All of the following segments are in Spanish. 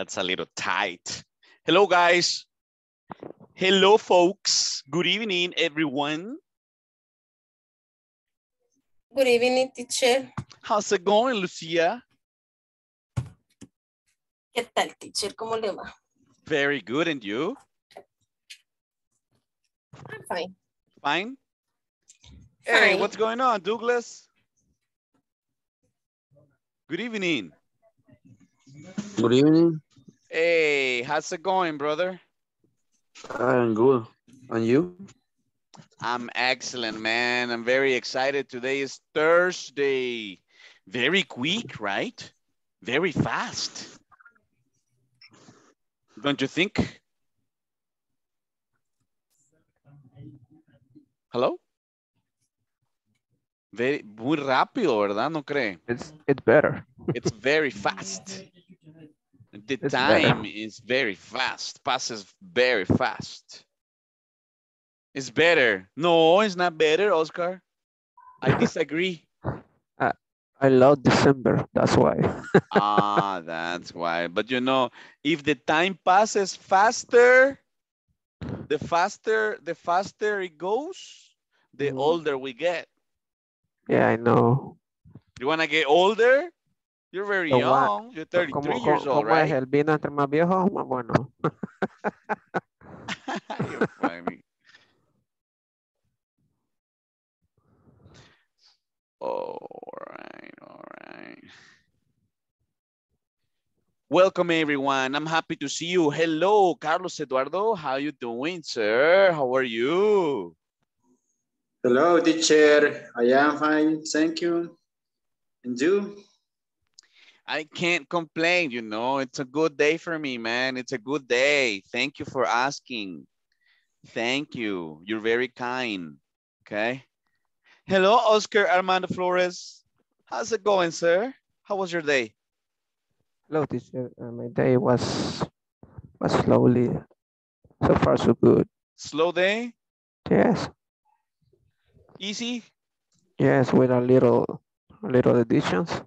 That's a little tight. Hello, guys. Hello, folks. Good evening, everyone. Good evening, teacher. How's it going, Lucia? ¿Qué tal, teacher? ¿Cómo le va? Very good, and you? I'm fine. Fine? Hey, Fine. what's going on, Douglas? Good evening. Good evening. Hey, how's it going, brother? I'm good. And you? I'm excellent, man. I'm very excited. Today is Thursday. Very quick, right? Very fast. Don't you think? Hello? Very, muy rápido, ¿verdad? ¿No cree? It's it's better. It's very fast. The It's time better. is very fast. Passes very fast. It's better. No, it's not better, Oscar. I disagree. I love December. That's why. ah, that's why. But you know, if the time passes faster, the faster the faster it goes, the Mhm. older we get. Yeah, I know. You wanna get older? You're very So what- young. You're 33 ¿Cómo, years cómo- old, cómo es right? el vino entre más viejo, más bueno? You're funny. All right, all right. Welcome everyone. I'm happy to see you. Hello, Carlos Eduardo. How you doing, sir? How are you? Hello, teacher. I am fine, thank you. And you? I can't complain, you know. It's a good day for me, man. It's a good day. Thank you for asking. Thank you. You're very kind. Okay. Hello, Oscar Armando Flores. How's it going, sir? How was your day? Hello, teacher. Uh, my day was was slowly. So far, so good. Slow day? Yes, Easy? yes, with a little, little additions,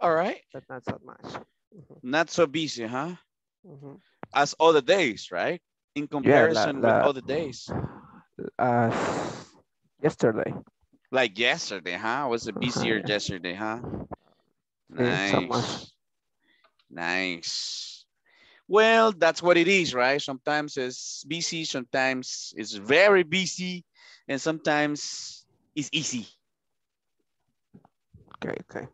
All right. but not so much. Mhm, Not so busy, huh? mhm. As other days, right? In comparison with la- other days. Uh, yesterday. Like yesterday, huh? Was it busier Yeah. yesterday, huh? Yeah, so. Nice. Nice. Well, that's what it is, right? Sometimes it's busy, sometimes it's very busy, and sometimes it's easy. Okay, okay.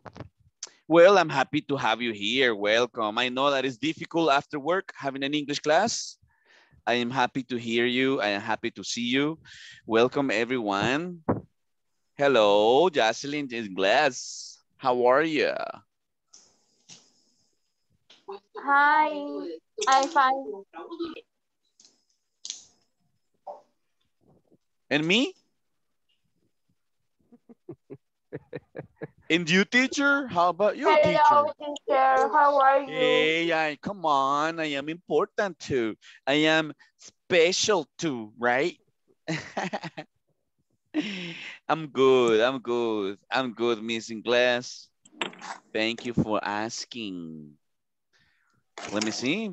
Well, I'm happy to have you here. Welcome. I know that it's difficult after work having an English class. I am happy to hear you. I am happy to see you. Welcome, everyone. Hello, Jocelyn Glass. How are you? Hi, I'm fine. And me? and you, teacher? How about you, teacher? Hello, teacher. How are you? Hey, I, come on. I am important too. I am special too, right? I'm good. I'm good. I'm good, Miss Ingles. Thank you for asking. Let me see.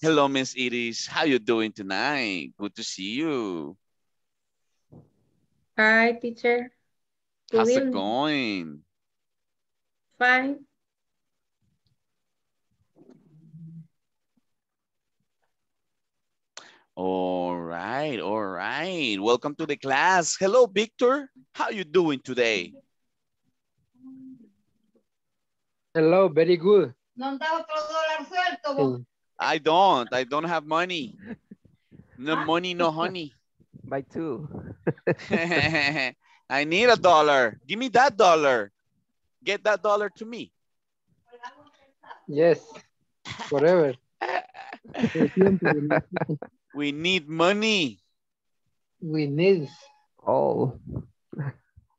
Hello, Miss Iris. How you doing tonight? Good to see you. Hi, teacher. Good How's it going? Fine. All right, all right. Welcome to the class. Hello, Victor. How you doing today? Hello, very good. No da otro dólar suelto. vos. I don't. I don't have money. No ah. money, no honey. By two. I need a dollar. Give me that dollar. Get that dollar to me. Yes, forever. We need money. we need, All.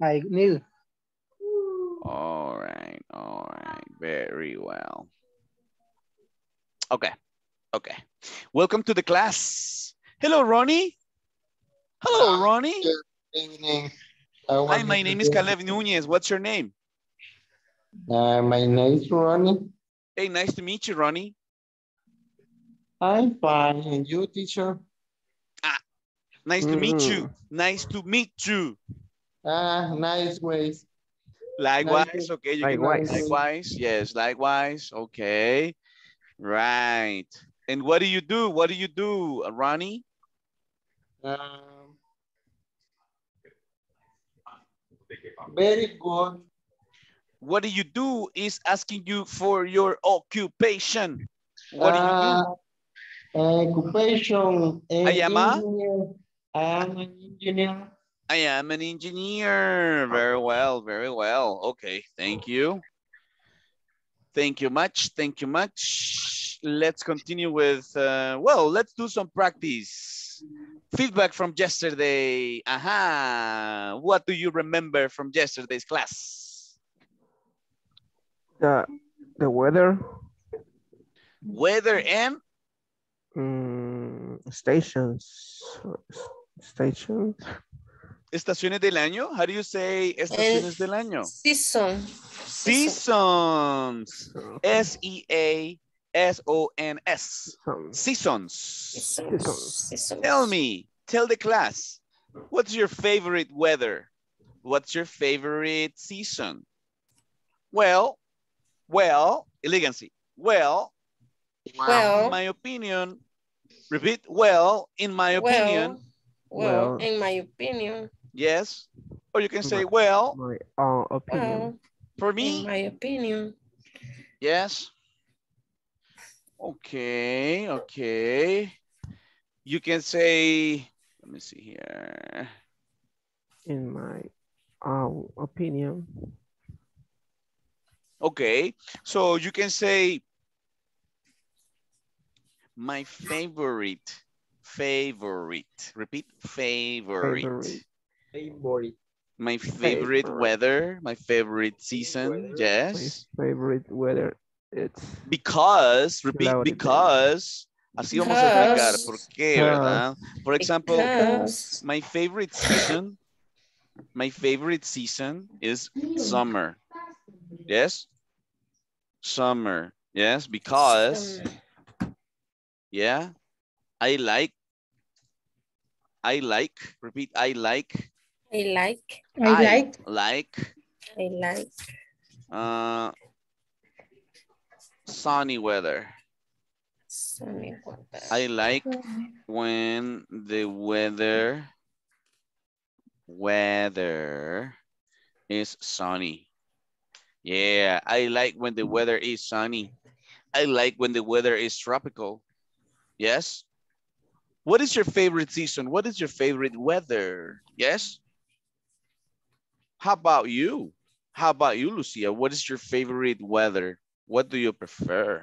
I need. All right, all right, very well. Okay, okay. Welcome to the class. Hello, Ronnie. Hello, Hello. Ronnie. Good evening. How Hi, my name is today? Caleb Nunez. What's your name? Uh, my name is Ronnie. Hey, nice to meet you, Ronnie. I'm fine. And you, teacher? Nice to meet you. Nice to meet you. Ah, nice ways. Likewise, okay. You can Likewise. likewise. Yes, likewise. Okay. Right. And what do you do? What do you do, uh, Ronnie? Um, very good. What do you do is asking you for your occupation. What do you do? Uh, occupation. uh, I am a-. I am an engineer. I am an engineer. Very well, very well. Okay, thank you. Thank you much, thank you much. Let's continue with, uh, well, let's do some practice. Feedback from yesterday. Aha, what do you remember from yesterday's class? The the weather Weather and mm, stations stations estaciones del año. How do you say estaciones del año? Season. Seasons. S-E-A S-O-N-S. Seasons. Seasons. Seasons. Tell me, tell the class, what's your favorite weather? What's your favorite season? Well, well, elegancy. Well, well, in my opinion, repeat, well, in my opinion, well, well, Well. in my opinion, yes. Or you can say, well, my own opinion well, for in me, my opinion, yes. Okay, okay. You can say, let me see here. in my own opinion Okay, so you can say my favorite, favorite, repeat, favorite. Favorite. Favorite. My favorite Favorite. weather, my favorite season, Weather. my yes. favorite weather it's Because, repeat, because, así vamos a explicar Because. por qué, ¿verdad? For example, because my favorite season, my favorite season is summer. Yes? Summer. Yes, because um, yeah, I like I like, repeat, I like I like, I like like I like uh sunny weather. sunny weather. I like when the weather weather is sunny. Yeah, I like when the weather is sunny. I like when the weather is tropical. Yes. What is your favorite season? What is your favorite weather? Yes. How about you? How about you, Lucia? What is your favorite weather? What do you prefer?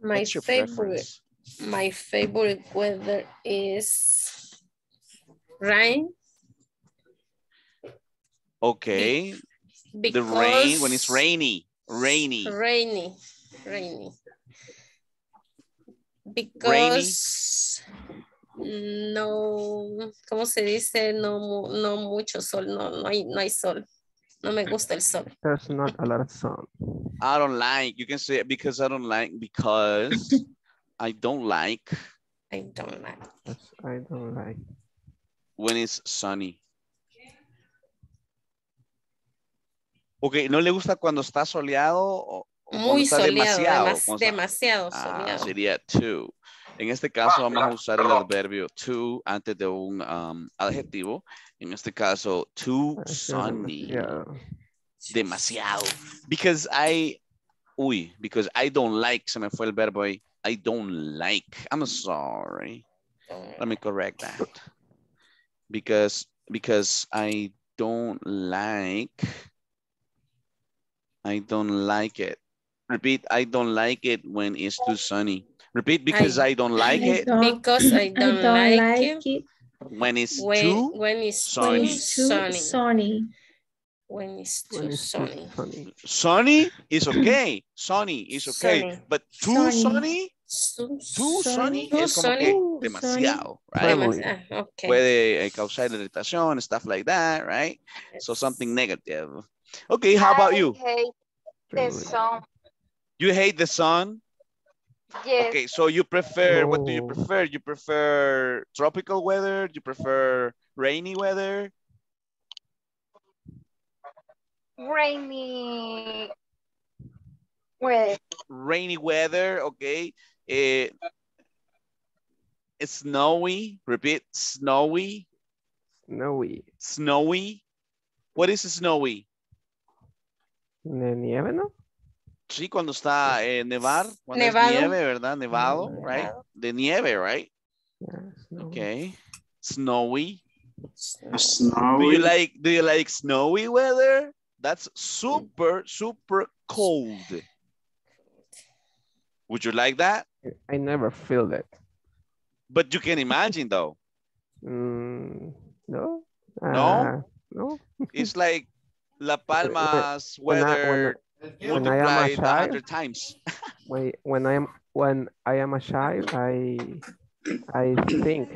My favorite, preference? my favorite weather is rain Okay. because The rain when it's rainy. Rainy. rainy, rainy. Because no, ¿cómo se dice? No, no mucho sol, no, no hay, no hay sol. No me gusta el sol. there's not a lot of sun I don't like. You can say it because I don't like because I don't like I don't like. I don't like when it's sunny. Ok, ¿no le gusta cuando está soleado o, cuando Muy está soleado, demasiado? demasiado Ah, soleado. sería to. En este caso vamos a usar el adverbio to antes de un um, adjetivo. En este caso, too sunny. demasiado. Demasiado. Because I, uy, because I don't like, se me fue el verbo ahí. I don't like. I'm sorry. Let me correct that. Because, because I don't like, I don't like it. Repeat, I don't like it when it's too sunny. Repeat, because I, don't like I it don't- Because I I don't, don't like, like it it when it's when, too when it's sunny. too sunny. sunny. When it's When too it's sunny. sunny. sunny is okay. Sunny is okay. Sunny. But too Sunny. sunny, Too, too sunny too es como sunny. que demasiado, right? Family. Demas- ah, okay. Puede eh, causar irritación, stuff like that, right? So something negative. Okay, how about you? I hate the sun. You hate the sun? Yes. Okay, so you prefer, what do you prefer? You prefer tropical weather? You prefer rainy weather? Rainy. Weather. Rainy weather, okay. Eh, snowy, repeat, snowy, Snowy. snowy. What is snowy? ¿De nieve, no? Sí, cuando está eh, nevar, cuando Nevado. es nieve, ¿verdad? Nevado, Nevado. right? De nieve, right? Yeah, snowy. Okay. Snowy. Do you like do you like snowy weather? That's super, super cold. Would you like that? I never feel that. But you can imagine though. Mm, no? No? Ah, no? It's like La Palma's when I- weather when I am a child, times. when, when I am when I am a child, I I think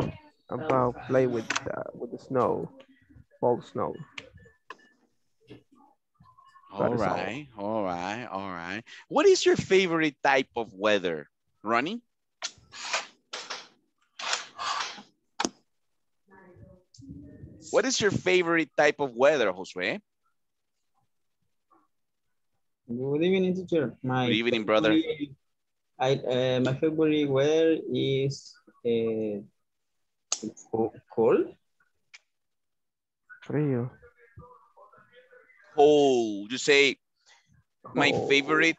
about play with uh, with the snow, fall snow. All is all. right, all right, all right. What is your favorite type of weather? Ronnie? What is your favorite type of weather, Josue? Good evening, teacher. My Good evening, brother. favorite- I, uh, my favorite weather is uh, co- cold. Frío. Cold. You say my favorite.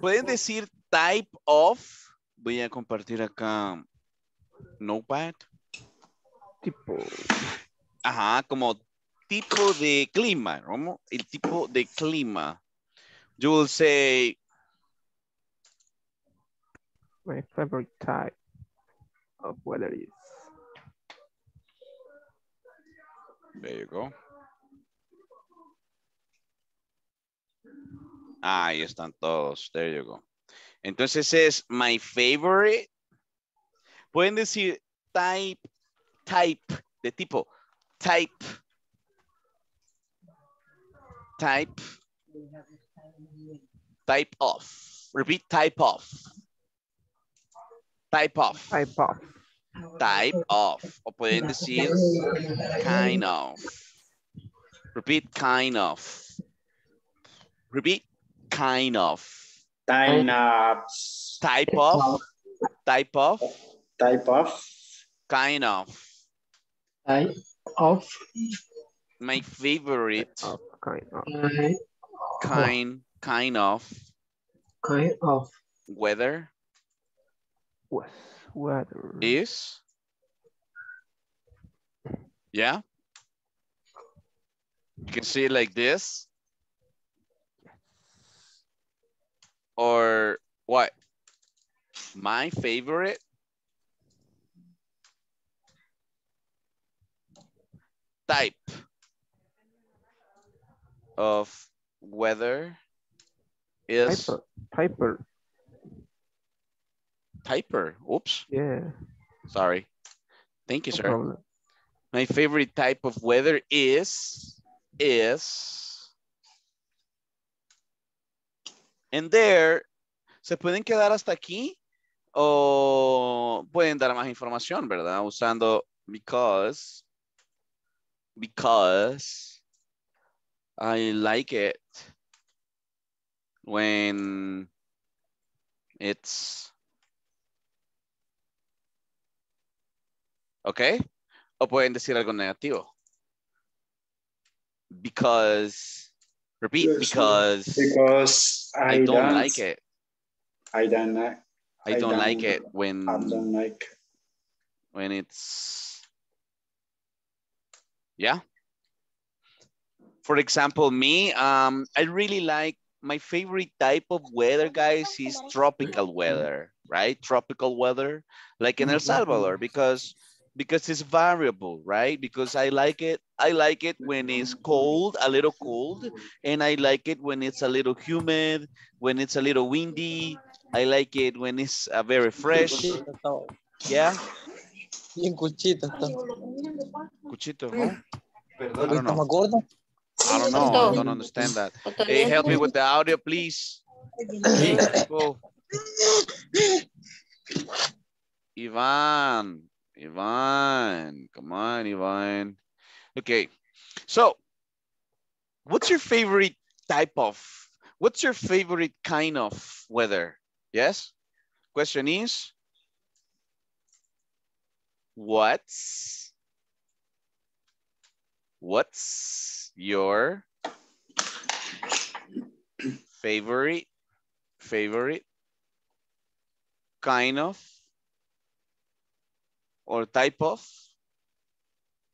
Pueden decir type of. Voy a compartir acá Notepad. Tipo. Ajá, como tipo de clima, ¿cómo? El tipo de clima. You will say, My favorite type of weather is there you go. Ahí están todos, there you go. Entonces es my favorite. Pueden decir type, type, de tipo, type. Type. Type of. Repeat type of. Type of. type of. type of. O pueden decir kind of. Repeat kind of. Repeat kind of. Kind of. Type of. Type of. Type of. Kind of. Type of. My favorite Of kind of. Kind kind of kind of. weather Was weather. is. Yeah. You can see it like this. Or what? My favorite type of weather is Piper. Piper. typer. Oops, Yeah. sorry. Thank you, no sir. problem. My favorite type of weather is, is. And there, se pueden quedar hasta aquí o pueden dar más información, ¿verdad? Usando because, because I like it when it's, okay? O pueden decir algo negativo. Because, repeat, Yes, because Because I don't like it. I don't like. I I don't like don't- it when I don't like. when it's yeah. For example, me, um, I really like my favorite type of weather, guys, is tropical weather, right? Tropical weather, like in El Salvador, because because it's variable, right? Because I like it, I like it when it's cold, a little cold, and I like it when it's a little humid, when it's a little windy. I like it when it's uh, very fresh. Yeah, Bien cuchito. cuchito, no? I I don't know. I don't understand that. Hey, help me with the audio, please. Ivan, Ivan, come on, Ivan. Okay, so what's your favorite type of, what's your favorite kind of weather? Yes? Question is, what's, what's your favorite, favorite kind of or type of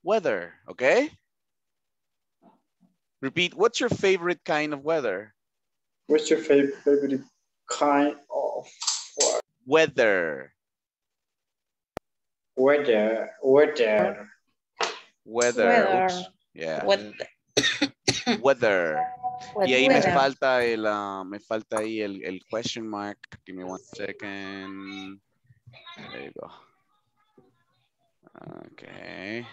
weather, okay? Repeat, what's your favorite kind of weather? What's your favorite, favorite kind of Weather, weather? Weather. weather, Weather. Oops, yeah, What? weather. what Y ahí me weather? falta el, ah, me falta ahí el, el question mark. Give me one second. There you go. Okay.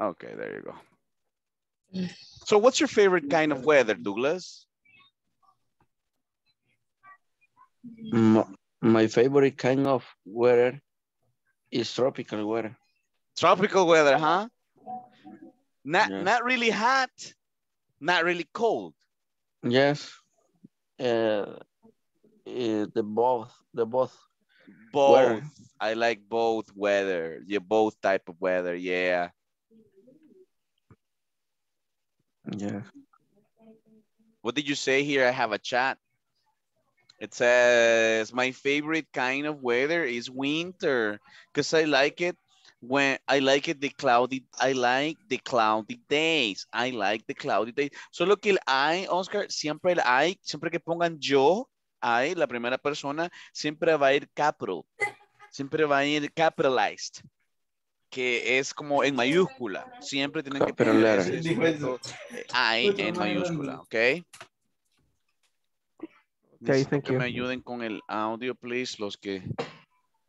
Okay, there you go. So what's your favorite kind of weather, Douglas? My favorite kind of weather is tropical weather. Tropical weather, huh? Not, Yes. not really hot, not really cold. Yes. Uh, eh, the both, the both. Both. Weather. I like both weather. Yeah, both type of weather. Yeah. Yeah. What did you say here? I have a chat. It says my favorite kind of weather is winter because I like it when I like it the cloudy. I like the cloudy days. I like the cloudy days. Solo que el I, Oscar, siempre el I, siempre que pongan yo, I, la primera persona, siempre va a ir capital. Siempre va a ir capitalized. Que es como en mayúscula. Siempre tienen que poner eh, I en mayúscula, ¿ok? Okay, Necesito thank que you. me ayuden con el audio, please, los que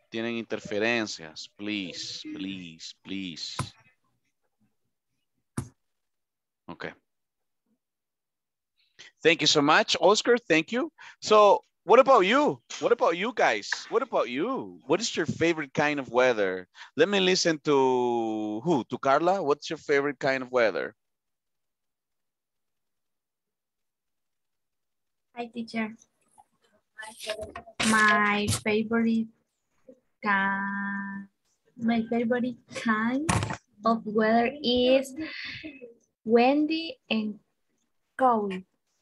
tienen interferencias. Please, please, please. Okay. Thank you so much, Oscar. Thank you. So what about you? What about you guys? What about you? What is your favorite kind of weather? Let me listen to who? To Carla? What's your favorite kind of weather? Hi, teacher. My favorite kind, my favorite kind of weather is windy and cold.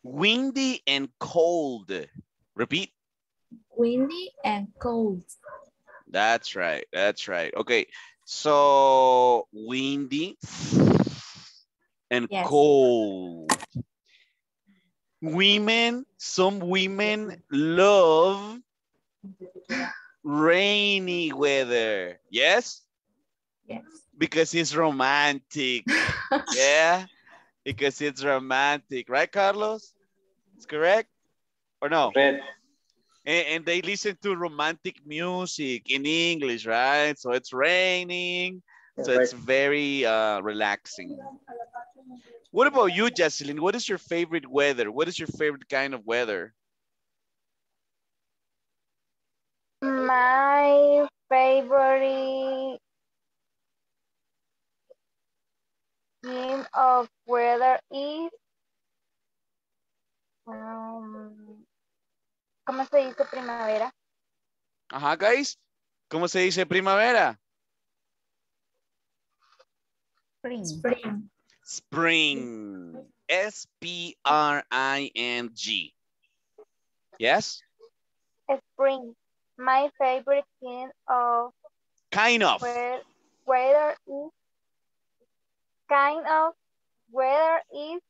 Windy and cold. Repeat. Windy and cold. That's right. That's right. Okay. So windy and Yes. cold. Women, some women love rainy weather. Yes? Yes. Because it's romantic. yeah? Because it's romantic. Right, Carlos? It's correct? Or no? Red. and, and they listen to romantic music in English, right? So it's raining, so it's very uh, relaxing. What about you, Jocelyn? What is your favorite weather? What is your favorite kind of weather? My favorite game of weather is um, ¿cómo se dice primavera? Ajá, guys. ¿Cómo se dice primavera? Spring. Spring. Spring. S-P-R-I-N-G. Yes? Spring. My favorite game of Kind of. we- weather is kind of weather is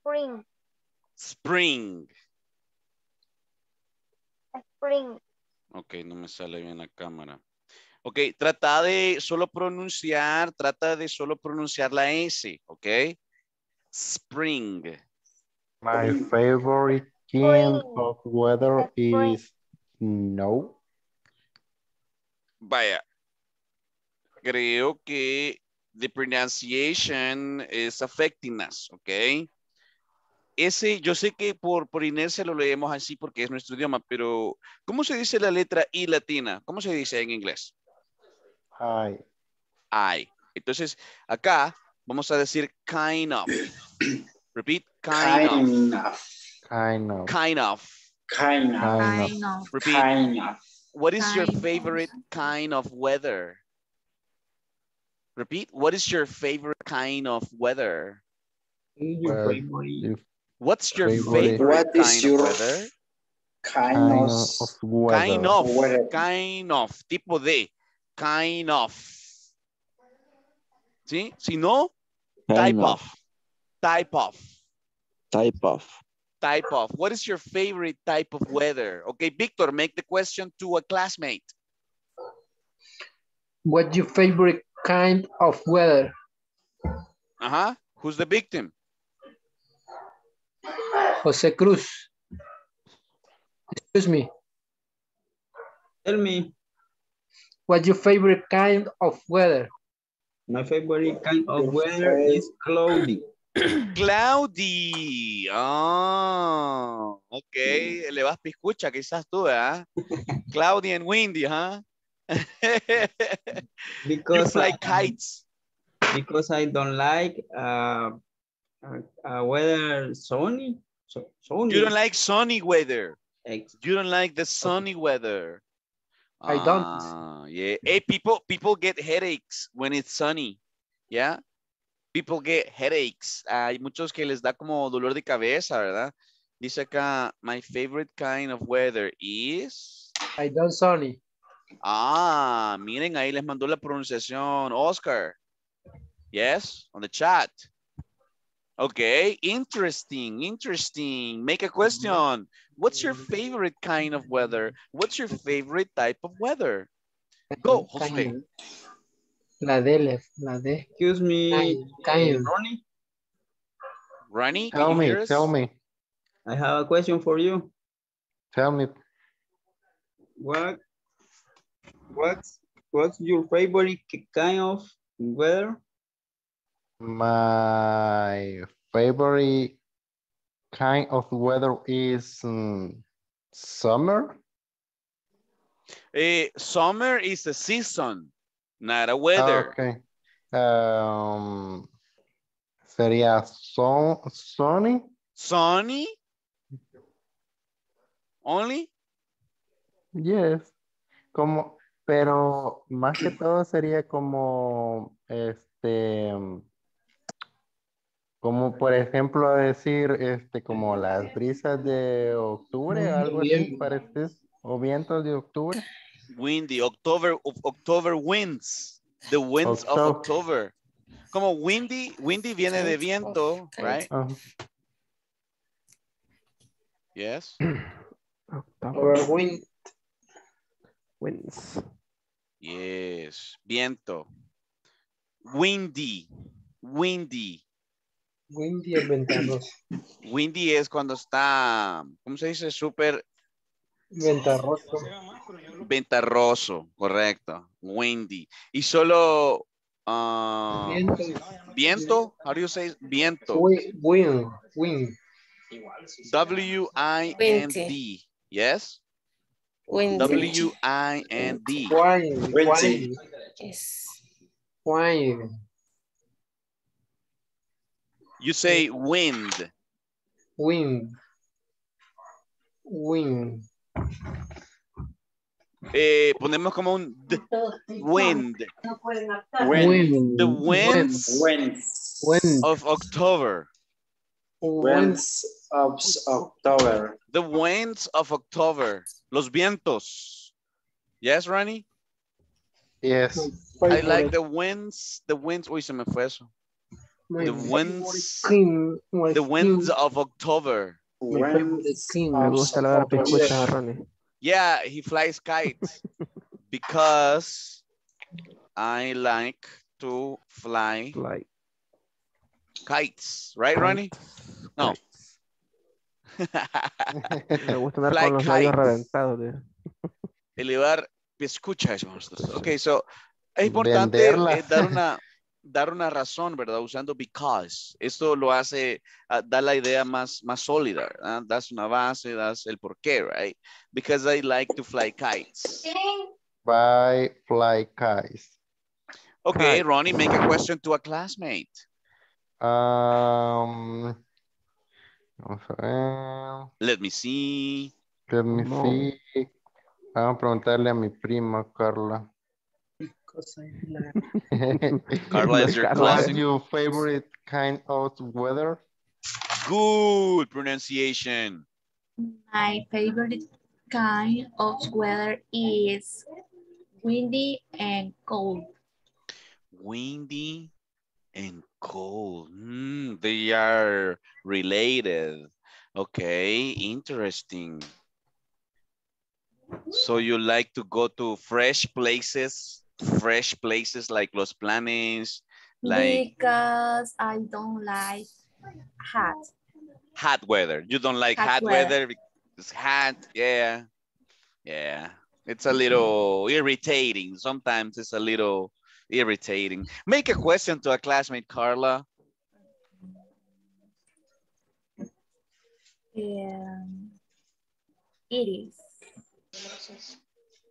spring. Spring. Spring. Ok, no me sale bien la cámara. Ok, trata de solo pronunciar, trata de solo pronunciar la S, ok? Spring. My favorite kind of weather is snow. Vaya. Creo que the pronunciation is affecting us, ok? ese, yo sé que por, por inercia lo leemos así porque es nuestro idioma, pero ¿cómo se dice la letra I latina? ¿Cómo se dice en inglés? I. I. Entonces, acá vamos a decir kind of. Repeat, kind, of. Kind of. Kind of. Kind of. Kind of. Kind of. Kind of. Repeat. Kind of. What is your Kind of. favorite kind of weather? Repeat. What is your favorite kind of weather? Your Well, What's your Favorite. favorite What is kind your of weather? Kind kind of. of weather. Kind of, Weather. kind of, tipo de, kind of. ¿Sí? Si no, type Kind of, type of, Type of. type of. What is your favorite type of weather? Okay, Victor, make the question to a classmate. What's your favorite kind of weather? Uh-huh. Who's the victim? Jose Cruz. Excuse me. Tell me, What's your favorite kind of weather? my favorite kind of weather is cloudy. Cloudy. Ah, ok. Le vas piscucha quizás tú, ¿ah? Cloudy and windy, ¿ah? you Because fly I, kites. because I don't like uh, uh, uh, weather sunny. So, sunny. You don't like sunny weather. Ex- You don't like the sunny weather. I don't. Ah, yeah. Hey, people, people get headaches when it's sunny. Yeah. People get headaches. Hay muchos que les da como dolor de cabeza, ¿verdad? Dice acá, my favorite kind of weather is. I don't sunny. Ah, miren, ahí les mandó la pronunciación Oscar. Yes, on the chat. Okay, interesting, interesting. Make a question. What's your favorite kind of weather? What's your favorite type of weather? Go, Jose. La D, le- la D. Excuse me, Kind, uh, kind. Ronnie. Ronnie, can Tell you me, hear us? tell me, I have a question for you. tell me. What what's what's your favorite kind of weather? My favorite kind of weather is mm, summer. Eh, summer is a season, not a weather. Okay. Um, sería son, sunny. Sunny? Only? Yes. Como, pero más que todo sería como, este, como por ejemplo decir, este, como las brisas de octubre, Mm, algo así, parece, o vientos de octubre. Windy, October, of October winds. The winds of Octo- October. Como windy, windy viene de viento, right? Ajá. Yes. October wind. winds. Yes. Viento. Windy. Windy. Windy es ventaroso. Windy es cuando está, ¿cómo se dice? Súper Ventarroso. ventarroso, correcto. Windy. Y solo ah, Viento. viento, how do you say viento? Wi- Wind. Wind. W-I-N-D. Yes? Windy. W-I-N-D. Wind. Windy. Wind. Yes. Wind. You say wind. Wind. Wind. Eh, ponemos como un d- wind. Wind. The winds Winds. Wind. of October. Winds of October. The winds of October. Los vientos. Yes, Ronnie? Yes. I like the winds. The winds. Uy, se me fue eso. The winds. The winds of October. Winds of gusta la hora que escuchas a October. Yeah, he flies kites because I like to fly Like, kites. Right, Ronnie? No. me gusta andar Fly con los labios kites. reventados. tío. Elevar, escucha eso. Ok, so, es importante Venderla. eh, dar una, dar una razón, ¿verdad? Usando because. Esto lo hace, ah, da la idea más, más sólida, ¿verdad? Das una base, das el porqué, right? Because I like to fly kites. By fly kites. Okay, Kite. Ronnie, make a question to a classmate. Um, vamos a ver. Let me see. Let me No. see. Vamos a preguntarle a mi prima Carla. Carla is your Carla. What's classic. your favorite kind of weather? Good pronunciation. My favorite kind of weather is windy and cold. Windy and cold. Mm, they are related. Okay, interesting. So you like to go to fresh places, fresh places like Los Planes, like Because I don't like hot. hot weather. You don't like Hot hot, weather. weather. It's hot. Yeah. Yeah. It's a little irritating. Sometimes it's a little irritating. Make a question to a classmate, Carla. Um, yeah. it is.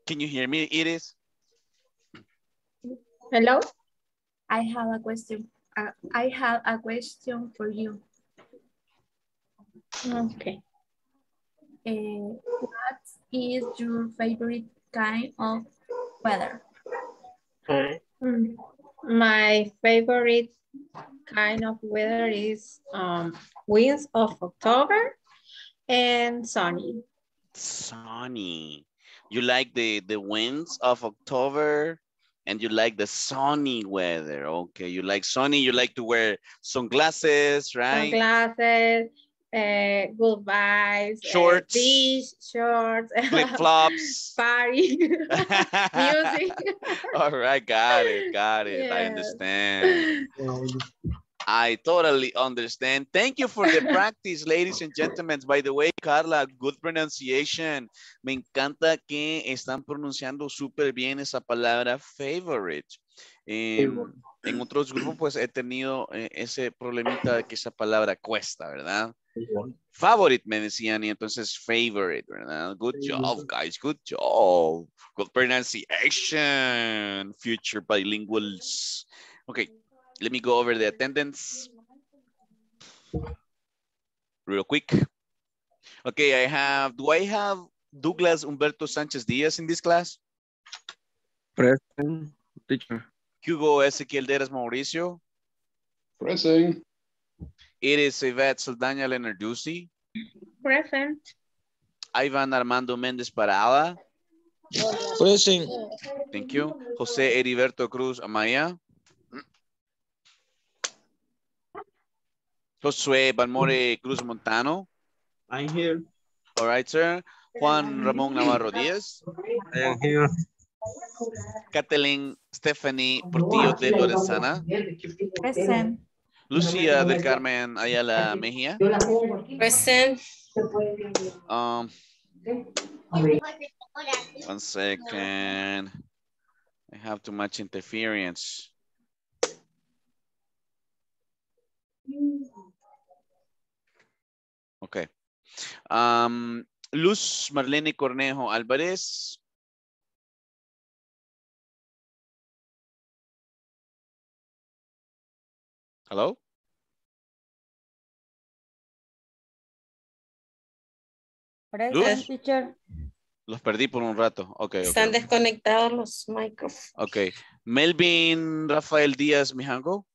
Can you hear me, Iris? Hello? I have a question. Uh, I have a question for you. Okay. Uh, what is your favorite kind of weather? Mm, My favorite kind of weather is um, winds of October and sunny. Sunny. You like the, the winds of October and you like the sunny weather. Okay, you like sunny, you like to wear sunglasses, right? Sunglasses, uh, good vibes, uh, Shorts. beach, shorts, Flip-flops. party, music. All right, got it, got it. I Yes. understand. I totally understand. Thank you for the practice, ladies and gentlemen. By the way, Carla, good pronunciation. Me encanta que están pronunciando súper bien esa palabra favorite. En, en otros grupos, pues he tenido eh, ese problemita de que esa palabra cuesta, ¿verdad? Favorite me decían y entonces favorite, ¿verdad? Good job, guys. Good job. Good pronunciation. Future bilinguals. Okay, let me go over the attendance real quick. Okay, I have, do I have Douglas Humberto Sanchez Diaz in this class? Present, teacher. Hugo Ezequiel Deras Mauricio? Present. Iris Yvette Saldaña Lenarduzzi? Present. Ivan Armando Méndez Parada? Present. Thank you. José Heriberto Cruz Amaya? Josué Balmore Cruz Montano? I'm here. All right, sir. Juan Ramón Navarro Díaz? I am here. Kathleen Stephanie Portillo de Lorenzana? Present. Lucía del Carmen Ayala Mejía? Present. Um, one second. I have too much interference. Okay. Um, Luz Marlene Cornejo Álvarez. Hello? Luz. teacher. Los perdí por un rato. Ok, ok. Están desconectados los micrófonos. Ok. Melvin Rafael Díaz Mijango.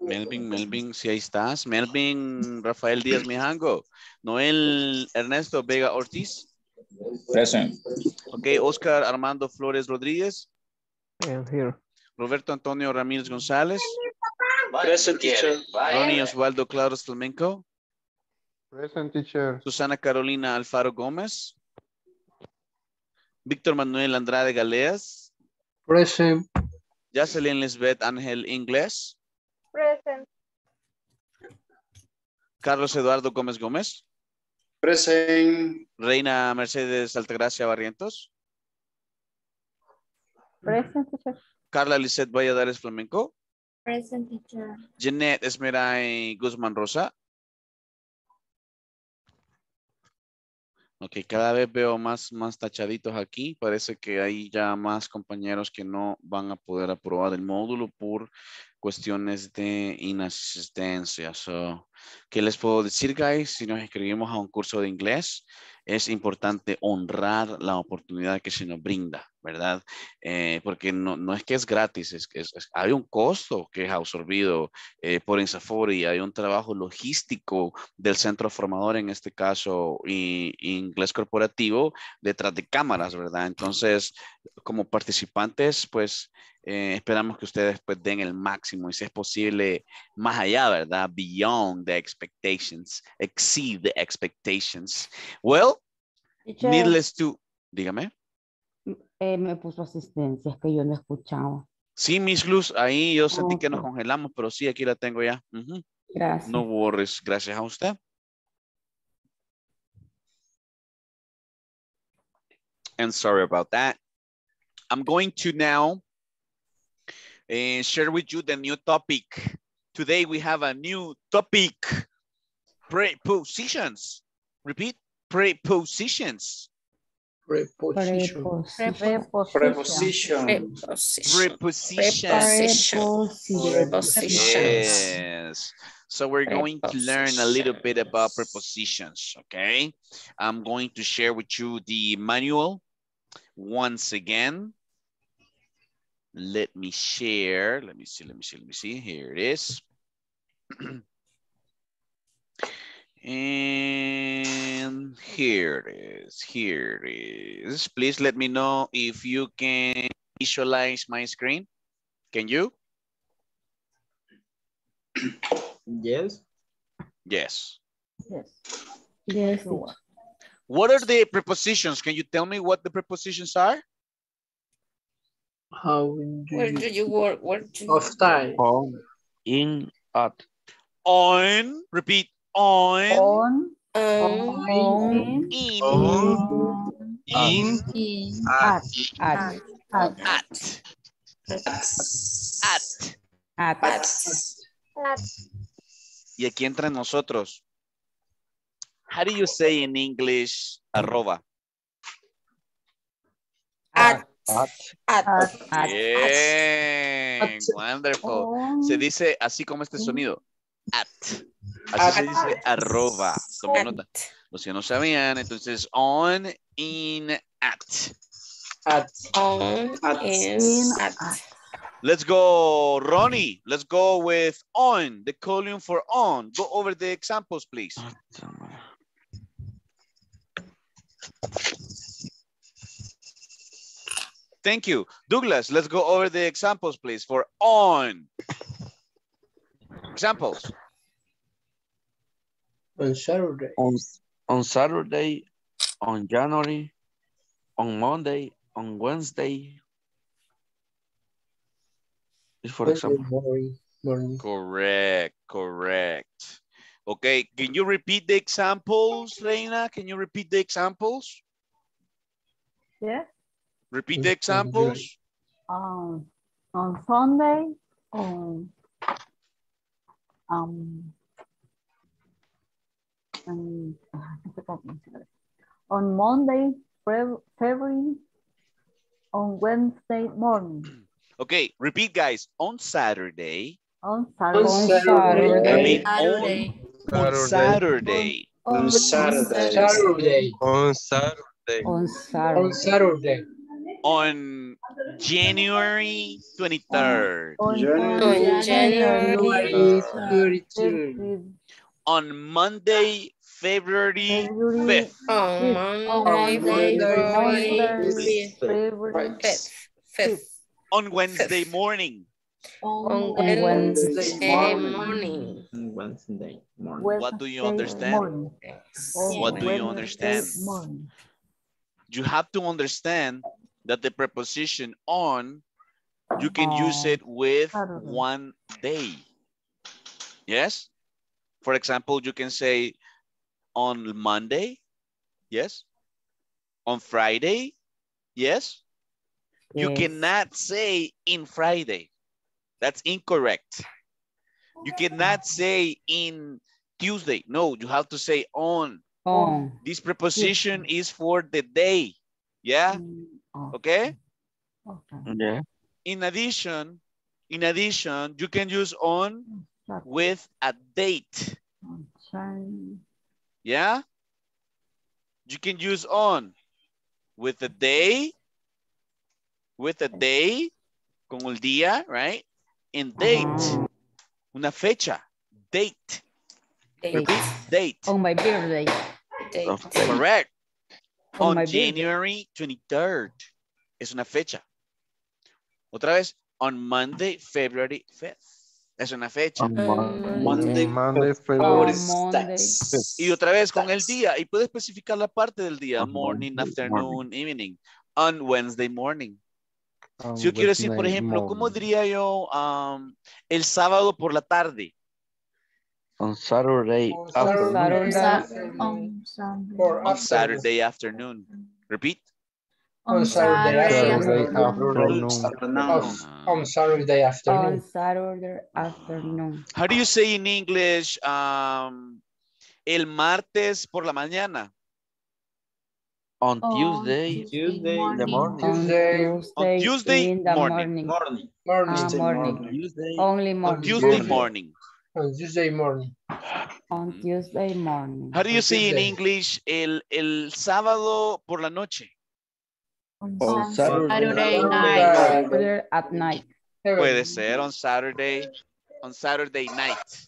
Melvin, Melvin, si ahí estás. Melvin Rafael Díaz Mijango. Noel Ernesto Vega Ortiz. Present. Ok, Oscar Armando Flores Rodríguez. Here. Roberto Antonio Ramírez González. Present, teacher. Ronnie Osvaldo Claros Flamenco. Present, teacher. Susana Carolina Alfaro Gómez. Víctor Manuel Andrade Galeas. Present. Jocelyn Lisbeth Ángel Inglés. Present. Carlos Eduardo Gómez Gómez. Present. Reina Mercedes Altagracia Barrientos. Present, teacher. Carla Lisette Valladares Flamenco. Present teacher. Jeanette Esmeray Guzmán Rosa. Ok, cada vez veo más, más tachaditos aquí. Parece que hay ya más compañeros que no van a poder aprobar el módulo por cuestiones de inasistencia. So, ¿Qué les puedo decir, guys? Si nos inscribimos a un curso de inglés, es importante honrar la oportunidad que se nos brinda, ¿verdad? Eh, porque no, no es que es gratis, es que es- es- hay un costo que es absorbido eh, por Insafori, hay un trabajo logístico del centro formador, en este caso, y, y inglés corporativo, detrás de cámaras, ¿verdad? Entonces, como participantes, pues eh, esperamos que ustedes pues den el máximo y si es posible más allá, ¿verdad? Beyond the expectations, exceed the expectations. Well, needless to, dígame. Eh, me puso asistencia, es que yo no escuchaba. Sí, Miss Luz, ahí yo sentí que nos congelamos, pero sí, aquí la tengo ya. Gracias. No worries, gracias a usted. And sorry about that. I'm going to now uh, share with you the new topic. Today we have a new topic, prepositions. Repeat, prepositions. Preposition. Preposition. Preposition. Prepositions. Prepositions. Yes. So we're going to learn a little bit about Prepositions. prepositions, okay? I'm going to share with you the manual once again. Let me share. Let me see, let me see, let me see. Here it is. And here it is, here it is. Please let me know if you can visualize my screen. Can you? Yes. Yes. Yes. Yes. What are the prepositions? Can you tell me what the prepositions are? How do Where you, do you work? Where do you of time? On, in, at. On, repeat, on, On, Um, on, in, on, in, In. at, at, at, at, at. at. At. Y aquí entre nosotros. How do you say in English arroba? at, At. at, At, at. Bien, wonderful. On, Se dice así como este sonido. At. Así se dice arroba. Tomen nota. Los que no sabían, entonces on, in, at. At. on, At. in, in, at. at. Let's go, Ronnie. Let's go with on, the column for on. Go over the examples, please. Thank you. Douglas, let's go over the examples, please, for on. Examples. On Saturday. On, on Saturday, on January, on Monday, on Wednesday. Is for Wednesday example. morning. morning. Correct, correct. Okay, can you repeat the examples, Reina? Can you repeat the examples? Yeah. Repeat the examples. Um, on Sunday, on, um, um, on Monday, February, on Wednesday morning, Okay, repeat, guys. On Saturday. on Saturday. On Saturday, Saturday. Repeat on, on Saturday. Saturday. On Saturday. Saturday. On Saturday. on On Saturday, Saturday. On January 23rd. on January. On January January 32. On Monday, February February, 5th. On Monday, oh, Monday, February fifth. Fifth. Fifth. On Wednesday morning. On On Wednesday morning. morning. Wednesday morning. What do you understand? What do you understand? You have to understand that the preposition on, you can use it with one day. Yes? For example, you can say on Monday. Yes? On Friday. Yes? You cannot say in Friday. That's incorrect. You cannot say in Tuesday. No, you have to say on. On. This preposition is for the day. Yeah? Mm, okay? Yeah. In addition, in addition, you can use on with a date. Yeah? You can use on with a day, with a day, con el día, right? And date, oh. una fecha, date. Repeat, date. On my birthday. Date. Oh, Correct. On On birthday. January 23rd. Es una fecha. Otra vez, on Monday, February 5th. Es una fecha. Monday, Monday, On February. Y otra vez con el día. Y puede especificar la parte del día. Morning, afternoon, evening. On Wednesday morning. On Si yo quiero decir, por ejemplo, ¿cómo diría yo um, el sábado por la tarde? On Saturday afternoon. Saturday afternoon. Repeat. On Saturday Saturday afternoon. afternoon. On Saturday On afternoon. Saturday afternoon. How do you say in English um, el martes por la mañana? On On Tuesday, Tuesday in the morning. On Tuesday. On Tuesday in the morning. morning. Morning. Morning. Ah, Tuesday morning. Tuesday. Only On morning. Tuesday Morning. morning. On Tuesday morning. On Tuesday morning. How do you On say in Tuesday. English el, el sábado por la noche? On On Saturday Saturday night. Saturday at night. Puede ser on Saturday, on Saturday night.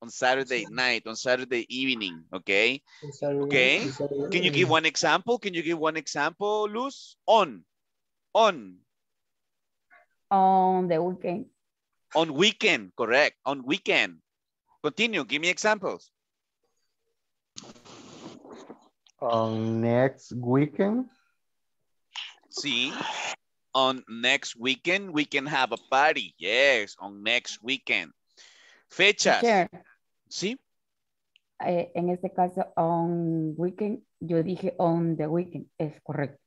On Saturday night, on Saturday evening, okay? Saturday- Okay. Saturday Can you give one example? Can you give one example, Luz? On, on, On the weekend. on weekend, correct, on weekend. Continue, give me examples. On next weekend. See, on next weekend, we can have a party. Yes, on next weekend. Fechas, ¿sí? eh, en este caso, on weekend, yo dije on the weekend. Es correcto.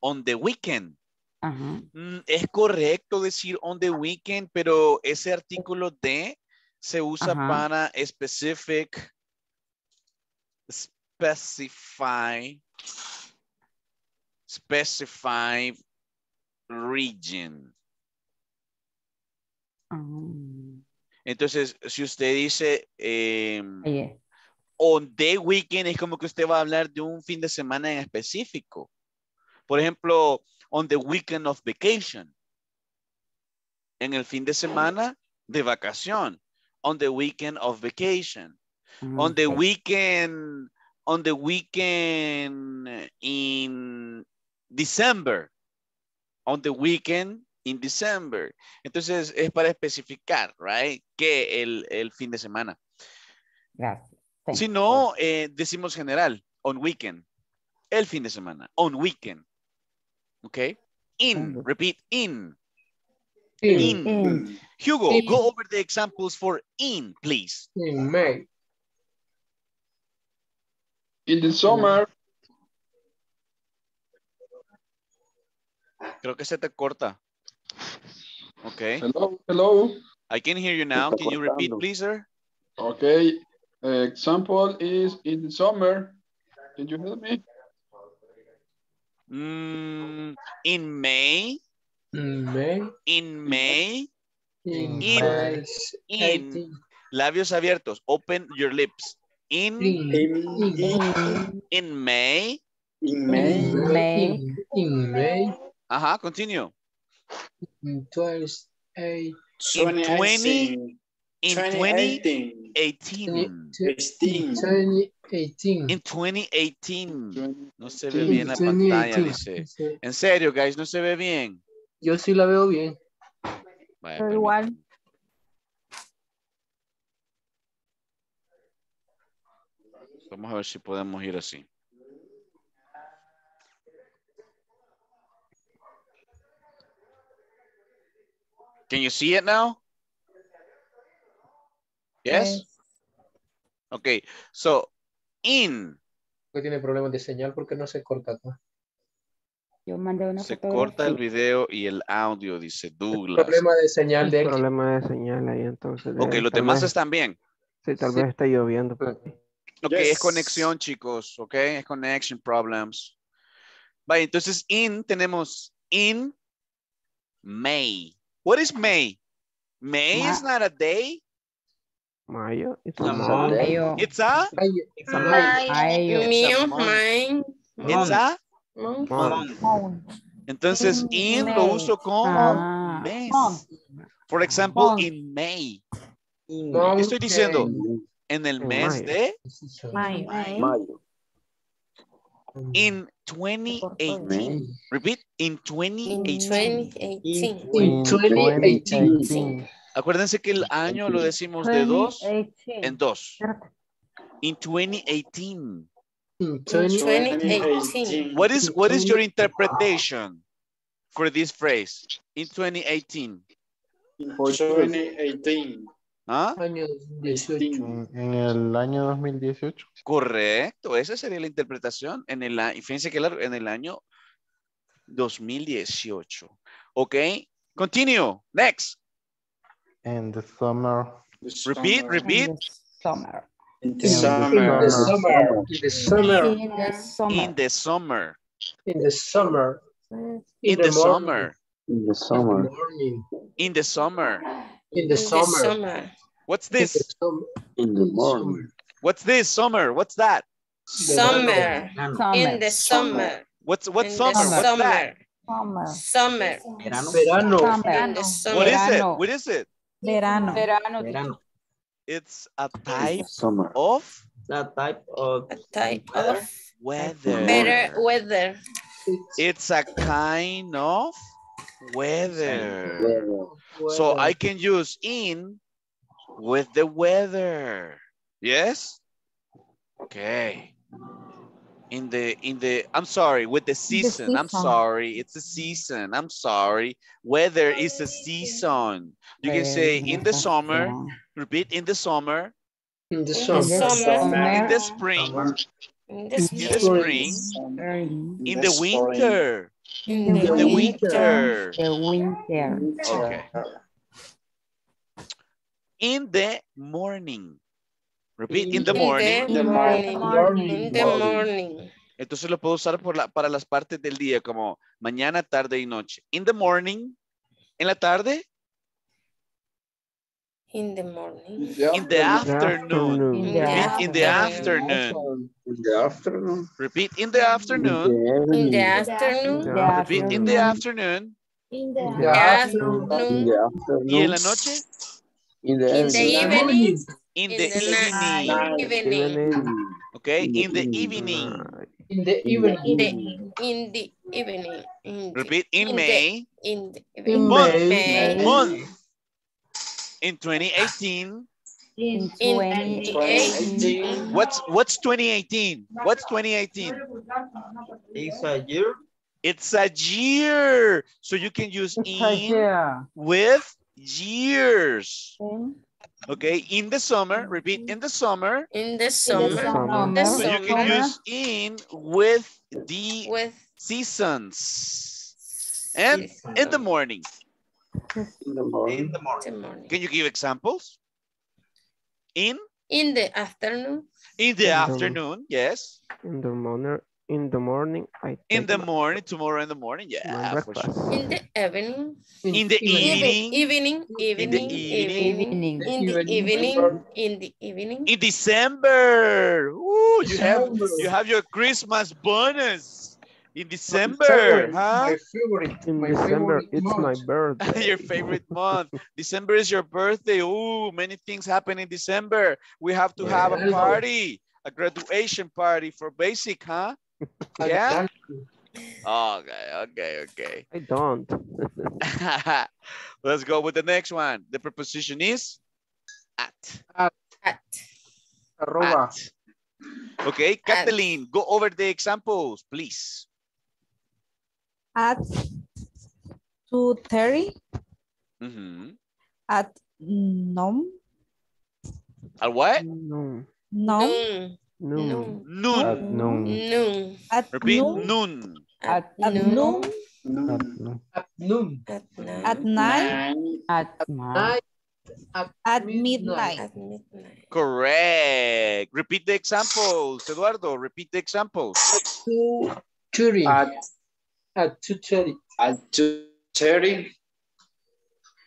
On the weekend. Ajá. Mm, es correcto decir on the weekend, pero ese artículo de se usa Ajá. para specific, specify, specify region. Ah, Entonces, si usted dice em, on the weekend, es como que usted va a hablar de un fin de semana en específico. Por ejemplo, on the weekend of vacation. En el fin de semana de vacación. On the weekend of vacation. On the weekend, on the weekend in December. On the weekend in December. Entonces es para especificar, right? Que el, el fin de semana. Gracias. Si no, eh, decimos general, on weekend. El fin de semana, on weekend. ¿Ok? In, repeat, in. In, In. In, Hugo, In. go over the examples for in, please. in May. In the summer, Creo que se te corta. Ok. hello, hello. I can hear you now. Can you repeat, please, sir? Okay, example is in summer. Can you help me? Mm, in May, In May. in May, In In. Labios abiertos, open your lips. In, In, in, in, in May, In May. in May. In May. Ajá, continue. In 12, eight, In 20, in 2018. 2018. 18. 2018. In 2018. No se ve bien la pantalla, 2018. dice. En serio, guys, no se ve bien. Yo sí la veo bien. Vaya, Pero igual. Vamos a ver si podemos ir así. Can you see it now? Yes? Okay, so in, Que tiene problemas de señal porque no se corta acá. Yo mandé una Se fotografía. corta el video y el audio, dice Douglas. Problema de señal de problema de señal ahí entonces. Ok, los demás vez- están bien. Sí, tal Sí. vez está lloviendo. aquí. Ok, Yes. es conexión, chicos. Ok, es connection problems. Vaya, entonces in tenemos in May. What is May? May is not a day. Mayo. It's a month. Mayo. It's a, It's a month. Mayo. Mío, mine. it's a. month. Month. Month. Entonces in lo uso con Ah, mes. month. For example, Month. in May. No, ¿Qué estoy diciendo? En el mes de Mayo. Mayo. In 2018. Repeat, in In 2018. 2018. In 2018. Acuérdense que el año lo decimos de dos 2018. en dos. In 2018. In 2018. What is what is your interpretation for this phrase? In 2018. For 2018. ¿Ah? Año 18. En, en el año 2018. Correcto, esa sería la interpretación en el año, fíjense que en el año 2018. Ok, continue, next. En the summer. Repeat, repeat. In the summer. In the In the summer. The summer. In the summer. In the summer. In the summer, In the summer. in the summer, In the In the summer. in the summer. In the In the summer. summer. What's In the this? In the morning. What's this? Summer, what's that? Summer. Summer. In the summer. What's what In the summer? What's that? summer. Summer. Summer. Verano. Verano. Summer. In the summer. What is it? What is it? Verano. Verano. Verano. It's a type Summer. of That type of A type of weather. better weather. It's a kind of weather. Weather. So I can use in with the weather. Yes? Okay. In the in the I'm sorry, with the season. I'm sorry. It's a season. I'm sorry. Weather is a season. You can say in the summer, repeat in the summer, In the In the summer. summer. in the spring, In the in the spring. spring, in the winter, In in the winter. The winter. Okay. In the morning. Repeat, in the In morning. the morning. Morning. In the morning. Entonces lo puedo usar por la, para las partes del día, como mañana, tarde y noche. In the morning, en la tarde, In the morning. in the afternoon. In the in the afternoon. In the afternoon. Repeat, in the afternoon. In the afternoon. Repeat, in the afternoon. In In the the Afternoon. In the afternoon. Y en la noche, In the In the evening. evening. in In the the evening. Evening. Okay, In the evening. evening. In the evening. in the evening. Repeat, in in May, in the In evening. Month. May. month. In 2018, In In 2018. what's what's 2018? What's 2018? it's a year. It's a year. So you can use in with years. Okay, in the summer, repeat, in the summer, In the summer. summer. In the so you can use in with the With seasons. And in the morning. In the morning. In the morning. Can you give examples? In In the afternoon. in the In the- afternoon, yes. In the morning. In the morning. I In the morning, tomorrow in the morning, my yeah, for sure. In the evening. In the evening, Evening. Evening. evening. Evening. In the evening. In the evening. in December. Ooh, you have December. you have your Christmas bonus in December, huh? My favorite. In my December, favorite it's my month. birthday. your favorite month. December is your birthday. Ooh, many things happen in December. We have to have a party, a graduation party for basic, huh? Yeah? Okay, okay, okay. I don't. Let's go with the next one. The preposition is at. At. Arroba. At. Okay, Kathleen, go over the examples, please. At 2.30. Mhm. At noon. At what? No. Noon. Noon. No. Noon. At Noon. noon. Noon. At Repeat, noon. noon. At At noon. Noon. At noon. At night. At night. At midnight. At midnight. Correct. Repeat the examples, Eduardo. Repeat the examples. Two thirty. At, At two thirty. at two thirty.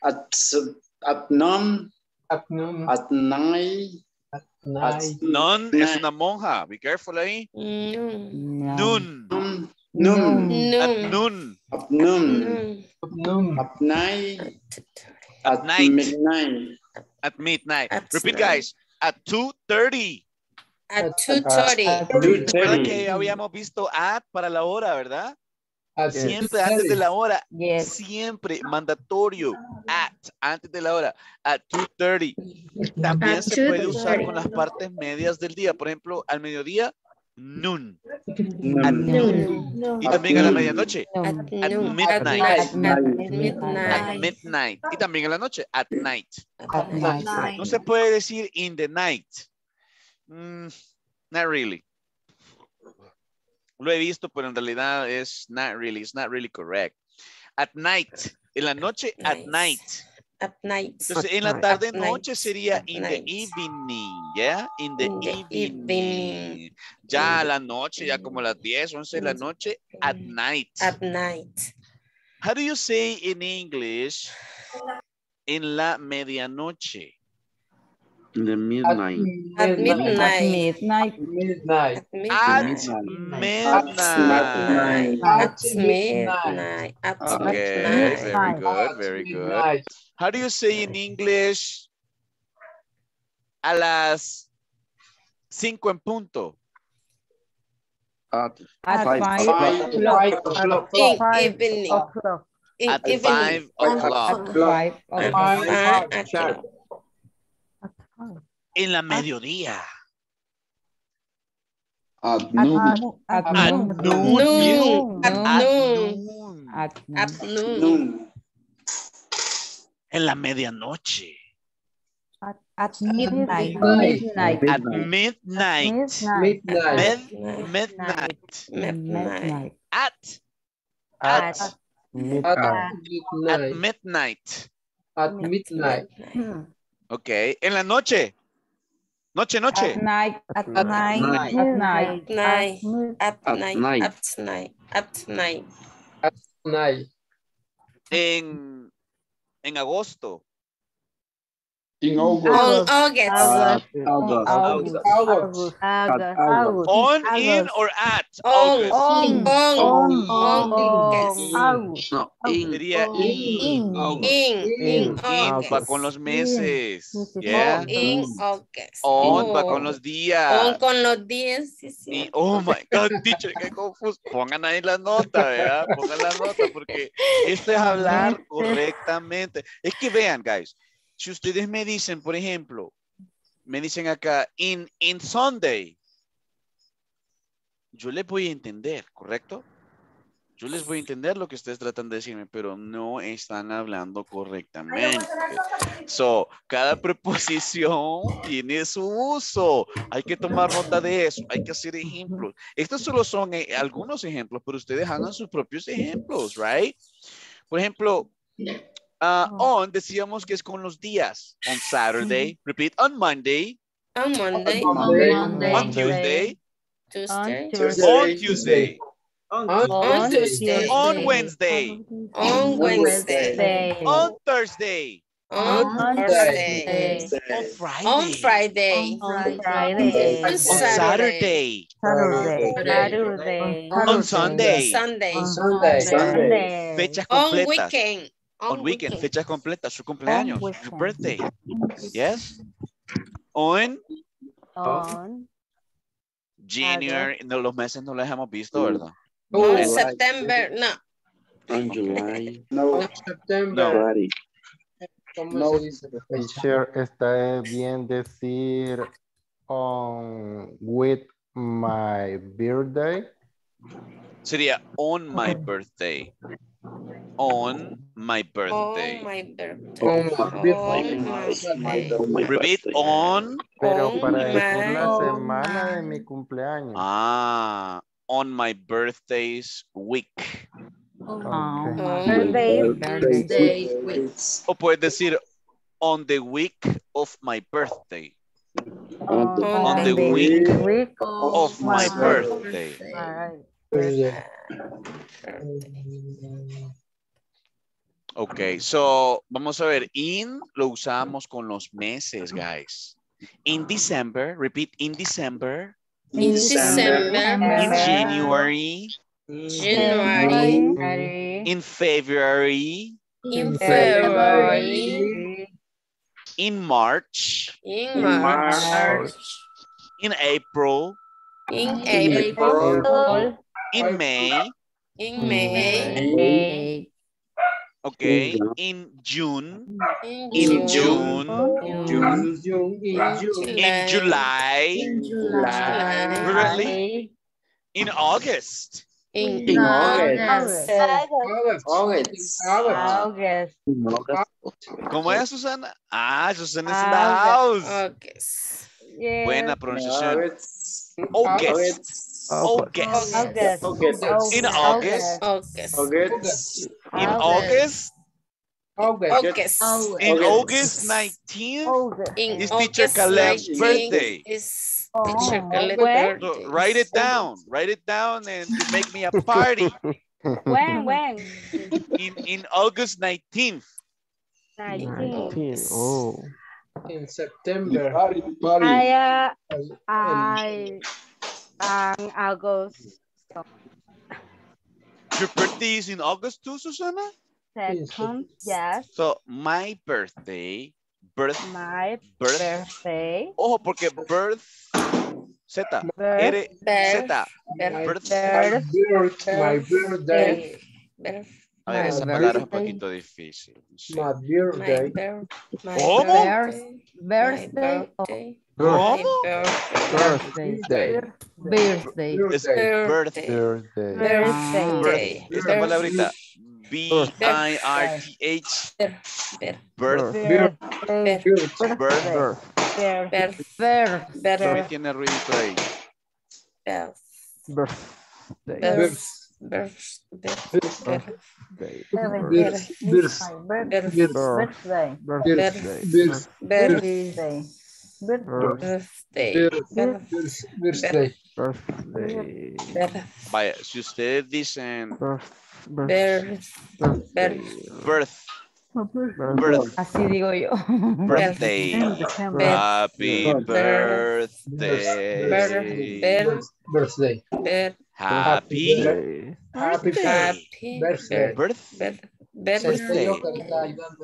At, s- at noon. At noon. At night. At At night. None es una monja. Be careful eh? ahí. Noon. Noon. noon. Noon. At Noon. noon. At noon. Noon. At noon. At night. At At night. midnight. At midnight. At Repeat, night. guys. At 2.30. At two thirty. At Two Recuerda que habíamos visto at para la hora, ¿verdad? At Siempre antes de la hora. Yes. Siempre mandatorio. At, antes de la hora. At 2.30. También At se puede usar 2:30. con las partes medias del día. Por ejemplo, al mediodía, noon. Noon. At noon. Noon. Y también a la medianoche. At At noon. midnight. At night. At midnight. midnight. Y también en la noche. At night. At night. Night. No se puede decir in the night. Mm, not really. Lo he visto, pero en realidad es not really, it's not really correct. At night, en la noche, at night. At night. Entonces, en la tarde At noche night. sería At in the evening, ¿ya? In the In the evening. evening. Ya a la noche, ya como las 10, 11 de la noche, at night. At night. How do you say in English en la medianoche? In the At midnight. At At midnight. midnight. midnight. At At midnight. midnight. At midnight. At Okay, very good, very good. How do you say in English a las cinco en punto? At At Five five Five o'clock. o'clock. Five o'clock. At five o'clock. At five o'clock. En la mediodía. at At noon. At At noon. At At noon. At At noon. noon. Noon. En la medianoche. At At midnight. midnight. At midnight. Midnight. Mid- midnight. Midnight. At At At Midnight. at midnight. At. Ok. En la noche. Noche, noche. At night. At At night. night. At night. Night. At At night. night. At night. At night. Night. En, en agosto. In On August. August. At August. August. August. At August. On, in, or at On. August. On. On. On. No in Sería in. In. In. In va August. con los meses. Yeah. In August. On va Oh. con los On días. con los días. Sí, sí. Oh my God, teacher, qué confuso. Pongan ahí la nota, ¿verdad? Pongan la nota porque esto es hablar correctamente. Es que vean, guys, si ustedes me dicen, por ejemplo, me dicen acá, in, in Sunday, yo les voy a entender, ¿correcto? Yo les voy a entender lo que ustedes tratan de decirme, pero no están hablando correctamente. So, cada preposición tiene su uso. Hay que tomar nota de eso. Hay que hacer ejemplos. Estos solo son eh, algunos ejemplos, pero ustedes hagan sus propios ejemplos, right? Por ejemplo, ah, on decíamos que es con los días. On Saturday, repeat, on Monday, On Monday. Monday. on Tuesday, Tuesday. on Tuesday, On On Tuesday. Tuesday. on Wednesday, On Wednesday. on Thursday, On Thursday. on Friday, On Friday. On On Friday. on Saturday, Saturday. Saturday. on Sunday, Sunday. Sunday. Sunday. fechas On completas. weekend. On weekend, fechas completas, su cumpleaños, your weekend. birthday. Yes. On On January, no, los meses no los hemos visto, ¿verdad? Oh, On September. No. on July. No. September. February. ¿Cómo No. se dice la fecha? Teacher, está bien decir on with my birthday. Sería on my birthday. On my On birthday. my birthday. On my birthday. my birthday. On my Repeat birthday. on. Pero On para decir la semana de mi cumpleaños. Ah, on my birthday's week. Oh, Birthday. birthday. O puedes decir on the week of my birthday. On On the the week week of my birthday. Birthday. Ok, so vamos a ver, in lo usamos con los meses, guys. In December, repeat, in December, In December. In January, January, January. in February, in February, in March, in March, in April, in April, April. in May, in May, May. Okay, in June, in in June, June, June, June, in June. in July, July, really? in August, in In August, August. August. August. August. ¿Cómo es, Susana? Ah, Susana is in the August. house. August, Yes. Buena pronunciación. August. August. August. August. August. August. In August. August, August. In August. August. August, In August. August 19th. In Is teacher August Caleb's 19th birthday. is Oh, teacher Caleb's birthday. write it down. Write it down and make me a party When, when? in, in August 19th. 19. 19. Oh. In September. Party, party. I, uh, I, August Your birthday is in August too, Susana? second, yes, So my birthday, birth, my birth. birthday, Ojo, porque birth, Z, birth, R, Z, Birth, birth. My birth, my birthday. birth, A ver, My esa palabra es un birthday. poquito difícil. Sí. My my birthday. birth, my ¿Cómo? birthday, my birthday, oh, birthday, ¿Cómo? birthday, Birthday. birthday, Birthday. birthday. Birthday. birthday, Birth. Esta palabrita. B-I-R-T-H. Birth. birthday, Birth. Birth. birth, birth, birth, ¿Qué birth, tiene ruidito ahí? birth, Birthday. birth, birth, birth, Birthday. Birth. Birth. birth, birthday, Birthday. Birth. birthday, birthday, Birth. Birthday. Birthday. birth, Vaya, si ustedes dicen Birth. birth, Birthday. birth, Birth. así digo yo. birthday, happy Birth. birthday, birth, Birthday. birth, happy Birthday. Happy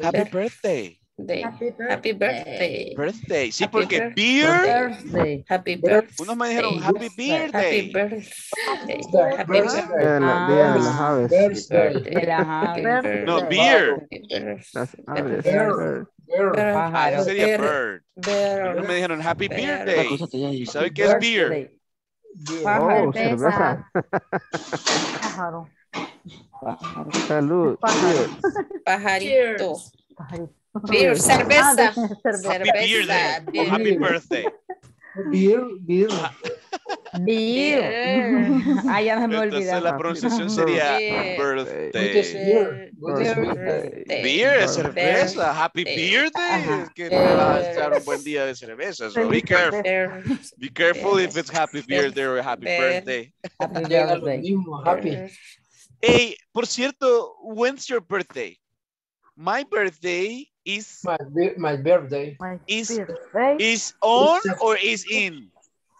happy birthday. Birthday. birthday, happy birthday, day, happy birthday, birthday. Sí, Happy porque birthday. beer, Birthday. happy birthday, unos me dijeron happy beer happy day. birthday, happy Birthday. birthday. Las aves. Birthday. Happy ave. No, birthday. beer. Happy birthday. Las aves. Ah, Pájaro. sería Beer. bird. Bear. Unos me dijeron happy beer Beer. day. ¿Y sabe qué es beer? Birthday. Oh, Pájaro. cerveza. Pájaro. Salud. Cheers. Pajarito. Pájaro. Beer, cerveza. Ah, cerveza. Happy beer day. Cerveza, beer. happy birthday. Beer. Beer. Beer. Ah, ya me Entonces olvidó. la pronunciación sería birthday. beer? Birthday. Beer cerveza. Happy Birthday. beer day. Es que te vas a echar un buen día de cerveza. So be careful. Be careful if it's happy beer day or happy Beer. birthday. Happy birthday. Happy. Hey, por cierto, when's your birthday? My birthday is My, my birthday. My is birthday. is on or is in.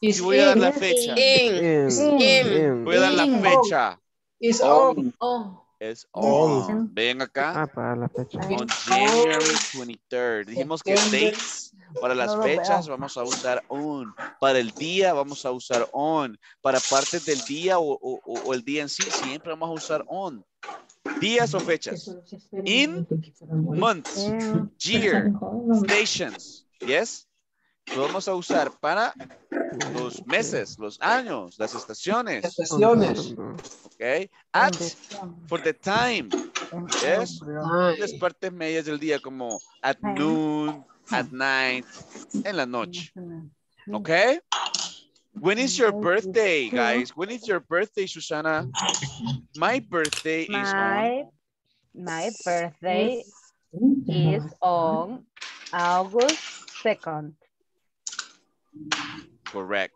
Is voy a dar in. la fecha. In. In. In. In. Voy a dar la In. fecha. Is on. Oh. Es On. on. Ven acá. Ah, para la fecha. On January 23rd. Dijimos que dates para las No fechas veo. vamos a usar on. Para el día vamos a usar on. Para partes del día o- o- o el día en sí siempre vamos a usar on. Días o fechas. In months, year, stations. Yes. Lo vamos a usar para los meses, los años, las estaciones. Estaciones. Okay. At for the time. Yes. Las partes medias del día como at noon, at night, en la noche. ¿Ok? When is your birthday, guys? When is your birthday, Susana? My birthday is on my birthday is on August 2nd. correct.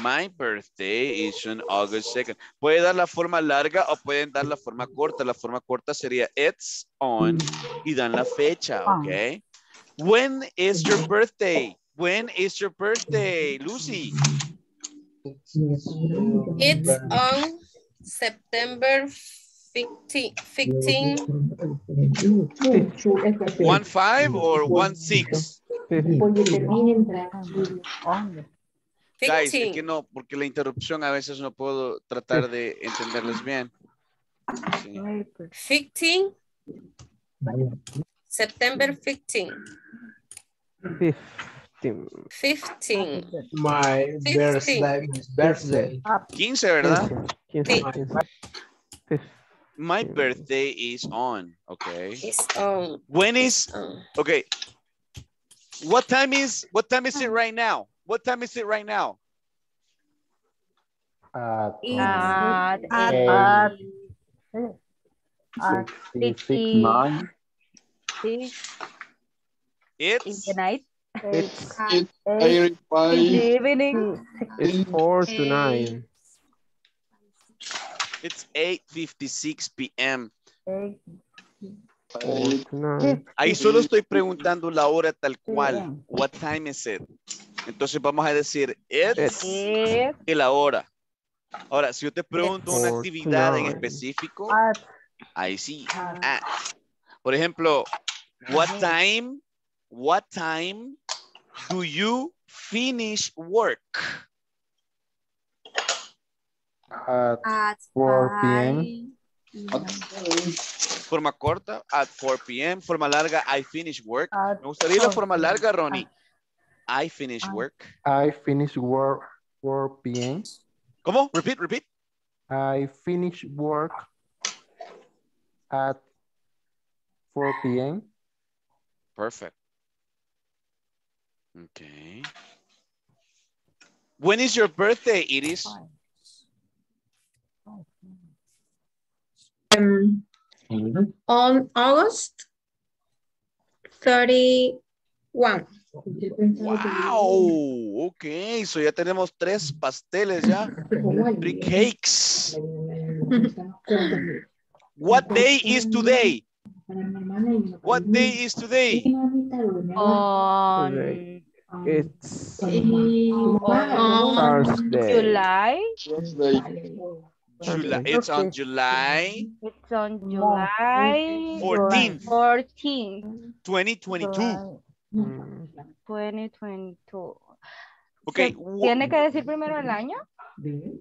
My birthday is on August 2nd. Puede dar la forma larga o pueden dar la forma corta. La forma corta sería it's on y dan la fecha, ¿ok? When is your birthday? When is your birthday, Lucy? It's on September 15, 15 One five or one six? Guys, es que no, porque la interrupción a veces no puedo tratar de entenderles bien. Sí. 15 September 15 Fifteen. 15 My birthday, birthday. 15, ¿verdad? Quince, Sí. quince. Fif- My birthday is on, okay? It's on When is, on. okay. What time is, what time is it right now? What time is it right now? At uh, At, At- at sixty-six, sixty- Nine. six in It's, the night. It's, in the evening. it's four to nine. it's 8.56 p.m. Ahí solo estoy preguntando la hora tal cual. What time is it? Entonces vamos a decir it's It's y la hora. Ahora, si yo te pregunto una actividad en específico, at, ahí sí. at. Por ejemplo, what time, what time do you finish work? at At 4 p.m. Forma corta, at 4 p.m. Forma larga, I finish work. at Me gustaría la forma larga, Ronnie. I finish Ah. work. I finish work 4 p.m. ¿Cómo? Repeat, repeat. I finish work at 4 p.m. Perfect. Okay. When is your birthday, Iris? Um, on August 31. Wow. Okay. So ya tenemos tres pasteles ya. Three cakes. What day is today? What day is today? On Today. It's On Thursday. July. July. It's on July It's on July 14th, 14, 2022. Mm, 2022. Okay. ¿Se wh- ¿Tiene que decir primero el año?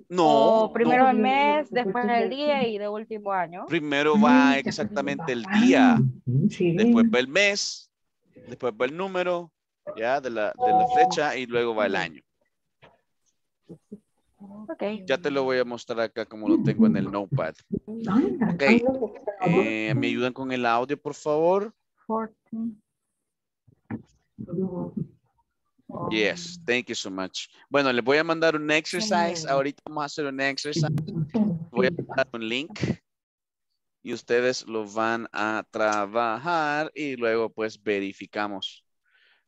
No. o primero no. el mes, después el día y de último año. Primero va exactamente el día, después va el mes, después va el número, ya, de la, de la fecha y luego va el año. Ok. Ya te lo voy a mostrar acá como lo tengo en el notepad. Ok. Eh, ¿Me ayudan con el audio, por favor? 14. Yes, thank you so much. Bueno, les voy a mandar un exercise. Ahorita vamos a hacer un exercise. Voy a mandar un link y ustedes lo van a trabajar y luego pues verificamos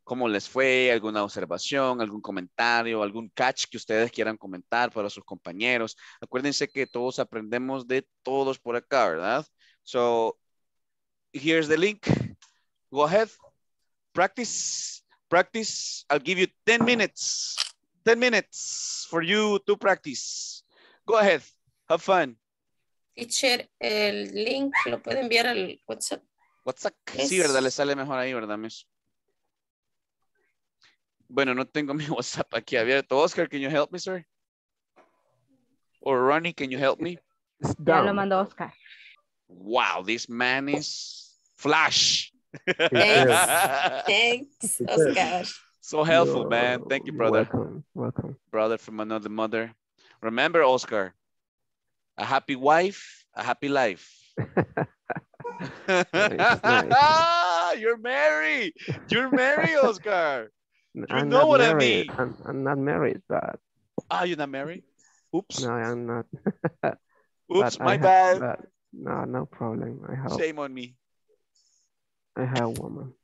cómo les fue, alguna observación, algún comentario, algún catch que ustedes quieran comentar para sus compañeros. Acuérdense que todos aprendemos de todos por acá, ¿verdad? So, here's the link. Go ahead. Practice. Practice. I'll give you 10 minutes. 10 minutes for you to practice. Go ahead. Have fun. Teacher, el link lo puede enviar al WhatsApp. WhatsApp. Sí, ¿verdad? Le sale mejor ahí, ¿verdad, Miss? Bueno, no tengo mi WhatsApp aquí abierto. Oscar, can you help me, sir? Or Ronnie, can you help me? It's Ya lo mandó Oscar. Wow, this man is flash. Thanks. Thanks, Oscar. so helpful, You're man. Thank you, brother. Welcome, welcome. Brother from another mother. Remember, Oscar, a happy wife, a happy life. nice. You're married. You're married, Oscar. I'm know not what I married. mean. I'm, I'm not married, but Ah, you're not married? Oops. No, I'm not. Oops, my have- bad. but no, no problem. I have Shame on me. I have a woman.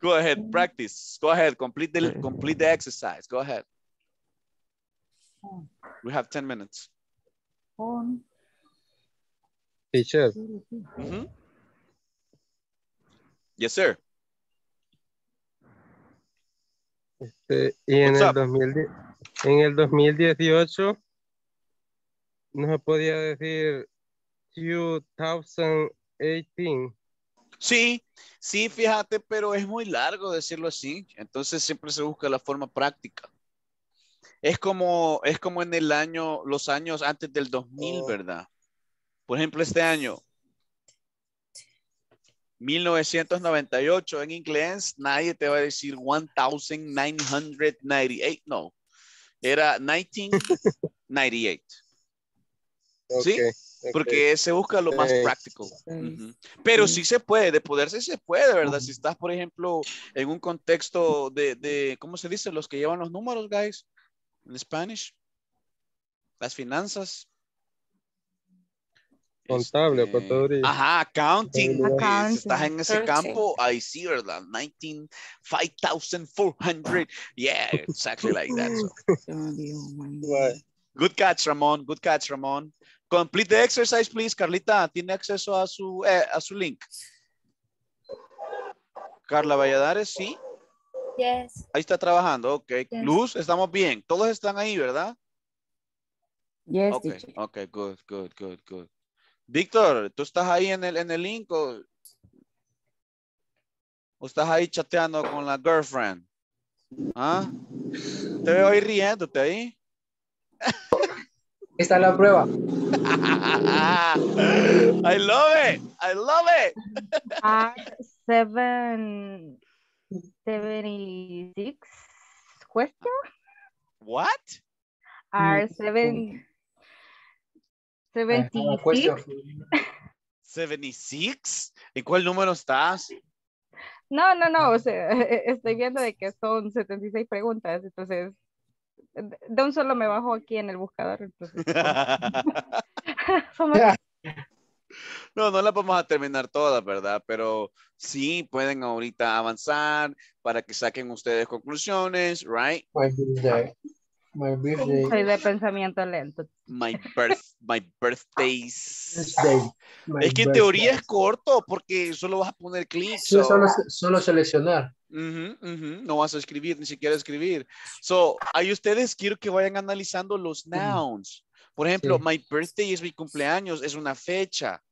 Go ahead, practice. Go ahead, complete the complete the exercise. Go ahead. We have 10 minutes. On. Teacher, Mhm. Yes, sir. este, y en el, up? 2010 en el 2018 no se podía decir 2018. Sí, sí, fíjate, pero es muy largo decirlo así. Entonces siempre se busca la forma práctica. Es como, es como en el año, los años antes del 2000, ¿verdad? Por ejemplo, este año, 1998 en inglés, nadie te va a decir 1998, no. Era 1998. ¿Sí? Porque se busca lo más Eh, práctico. Pero sí se puede, de poderse se puede, ¿verdad? Si estás, por ejemplo, en un contexto de, de, ¿cómo se dice? Los que llevan los números, guys, en Spanish. Las finanzas. Contable, Este, contaduría. Ajá, accounting. Contabilidad. Si estás en ese campo, ahí sí, ¿verdad? 19, 5,400. Yeah, exactly like that. so. Good catch, Ramón. Good catch, Ramón. Complete the exercise, please. Carlita, ¿tiene acceso a su, eh, a su link? Carla Valladares, sí. Yes. Ahí está trabajando, ok. Yes. Luz, estamos bien. Todos están ahí, ¿verdad? Yes, Ok, teacher. ok, good, good, good, good. Víctor, ¿tú estás ahí en el, en el link o, o estás ahí chateando con la girlfriend? ¿Ah? Te veo ahí riéndote ahí. Esta es la prueba. I love it. I love it. R seven seventy six question. What? R seven seventy Una six. cuestión. 76. ¿En cuál número estás? No, no, no, o sea, estoy viendo de que son 76 preguntas, entonces de un solo me bajo aquí en el buscador, entonces. No, no la vamos a terminar todas, ¿verdad? Pero sí pueden ahorita avanzar para que saquen ustedes conclusiones, right? My birthday. My birthday. soy de pensamiento lento. My birth, my birthdays. Birthday. My Es que en teoría es corto porque solo vas a poner clic. Sí, so- solo, solo seleccionar. Ujú, ujú, No vas a escribir, ni siquiera escribir. So, ahí ustedes quiero que vayan analizando los nouns. Por ejemplo, Sí. my birthday es mi cumpleaños, es una fecha.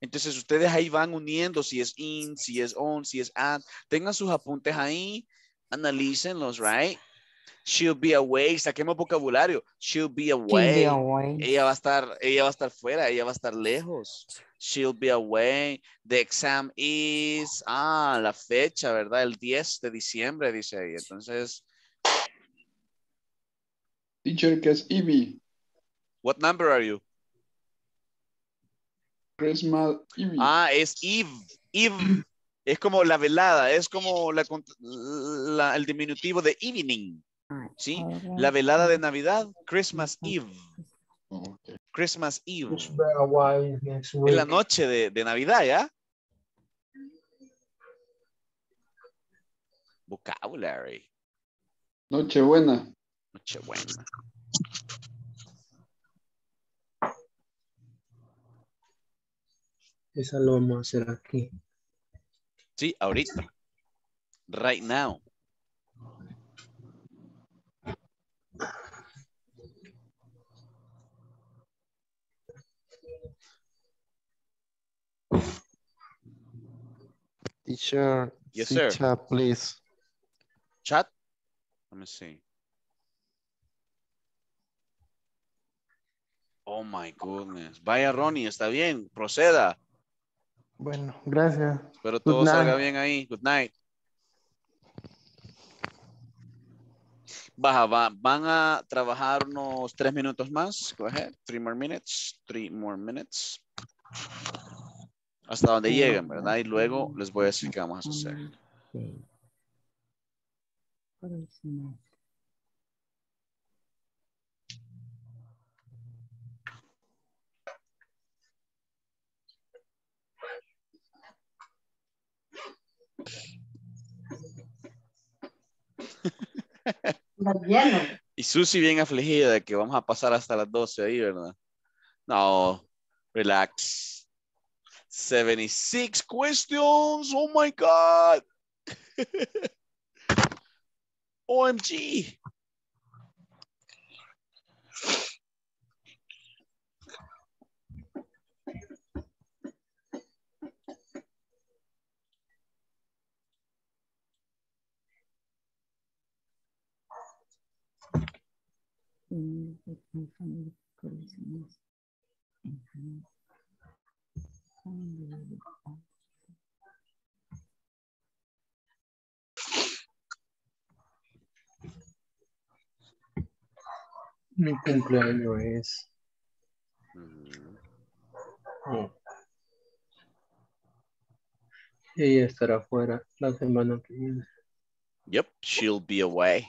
Entonces ustedes ahí van uniendo si es in, si es on, si es at. Tengan sus apuntes ahí, analícenlos, right? She'll be away, saquemos vocabulario. She'll be away. be away. Ella va a estar, ella va a estar fuera, ella va a estar lejos. She'll be away. The exam is, ah, la fecha, ¿verdad? El 10 de diciembre, dice ahí. Entonces, Teacher, que es Ivy. what number are you? Christmas Ivy. Ah, es Eve. Eve. Es como la velada, es como la, la- el diminutivo de evening. ¿Sí? La velada de Navidad, Christmas Eve. Christmas Eve. Week. la noche de, de Navidad, ¿ya? Vocabulary. Nochebuena. Nochebuena. Esa lo vamos a hacer aquí. Sí, ahorita. Right now. Teacher, Yes, see sir. chat, please. Chat. Let me see. Oh my goodness. Vaya Ronnie, está bien. Proceda. Bueno, gracias. Espero Good todo salga bien ahí. Good night. Baja, va- van a trabajar unos tres minutos más. Go ahead. Three more minutes. Three more minutes. Hasta donde lleguen, ¿verdad? Y luego les voy a decir qué vamos a hacer. Y Susi bien afligida de que vamos a pasar hasta las 12 ahí, ¿verdad? No, relax. 76 questions. Oh my God. OMG. Mm, with Mi cumpleaños es. Oh. Ella estará fuera la semana que viene. Yep, she'll be away.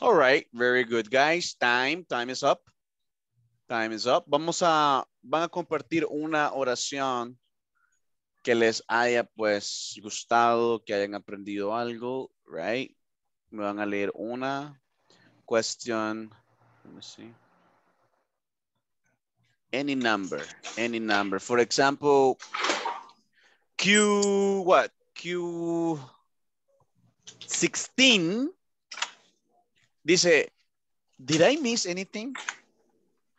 All right, very good, guys. Time, time is up. Time is up. Vamos a, van a compartir una oración que les haya pues gustado, que hayan aprendido algo, right? Me van a leer una question. Let me see. Any number, any number. For example, Q, what? Q 16 Dice, did I miss anything?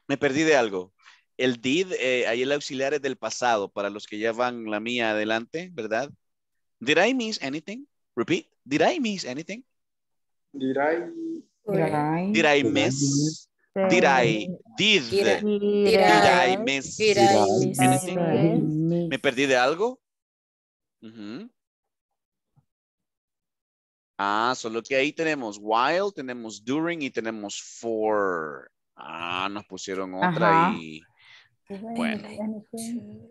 Me perdí de algo. El did, eh, ahí el auxiliar es del pasado, para los que ya van la mía adelante, ¿verdad? Did I miss anything? Repeat. Did I miss anything? Did I? Did I miss? Did I, did, Did I- did I miss Did I miss anything? ¿Me perdí de algo? Ah, solo que ahí tenemos while, tenemos during y tenemos for. Ah, nos pusieron otra Ajá. y bueno.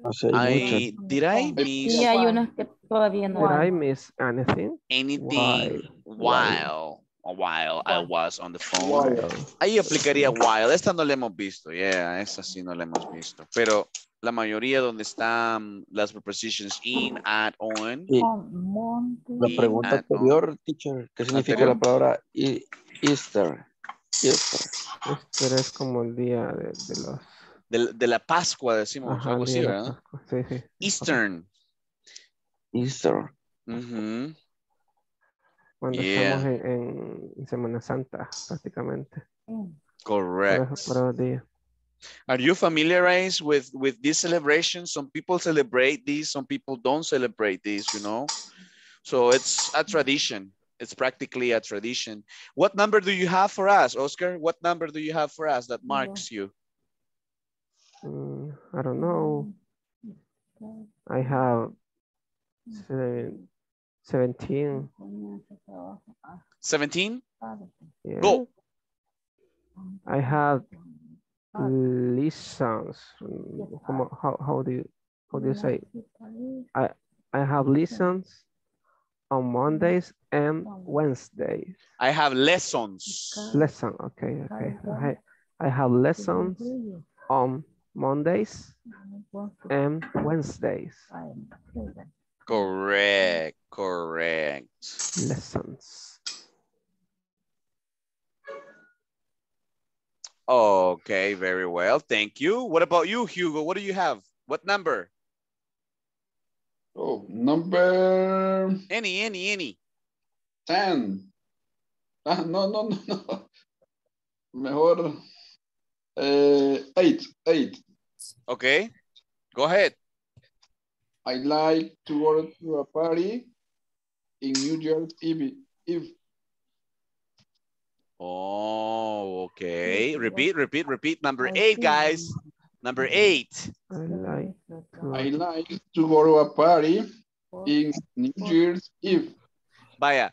O sea, hay I, did I miss Sí, hay unas que todavía no Did I hay. miss anything? anything while, while I was on the phone? While. Ahí aplicaría while. Esta no la hemos visto, yeah, esa sí no la hemos visto. Pero la mayoría donde están las prepositions in, at, on. Y la pregunta on. anterior, teacher, ¿qué significa Anterior. la palabra Easter? Easter. Este es como el día de, de los... De, de la Pascua decimos, Ajá, algo así, ¿verdad? Pascua. Sí, sí. Eastern. Easter. Ujú. Cuando Yeah. estamos en, Semana Santa, prácticamente. Correct. Por esos- por esos días. Are you familiarized with with this celebration? Some people celebrate these, some people don't celebrate these, you know. So it's a tradition. It's practically a tradition. What number do you have for us, Oscar? What number do you have for us that marks you? Mm, I don't know. I have seven, 17. 17? Yeah. Go. I have lessons. como- How, how do you how do you say? I I have lessons on Mondays and Wednesdays. I have lessons. Lesson. Okay. Okay. I I have lessons on Mondays and Wednesdays. Correct, correct. Lessons. Okay, very well. Thank you. What about you, Hugo? What do you have? What number? Oh, number Any, any, any. 10. Ah, no, no, no, no. Mejor. eh, eight, eight. Okay, go ahead. I like to go to a party in New Year's Eve. Eve. Oh, okay. Repeat, repeat, repeat. Number eight, guys. Number eight. I like I like to go to a party in New Year's Eve. Vaya.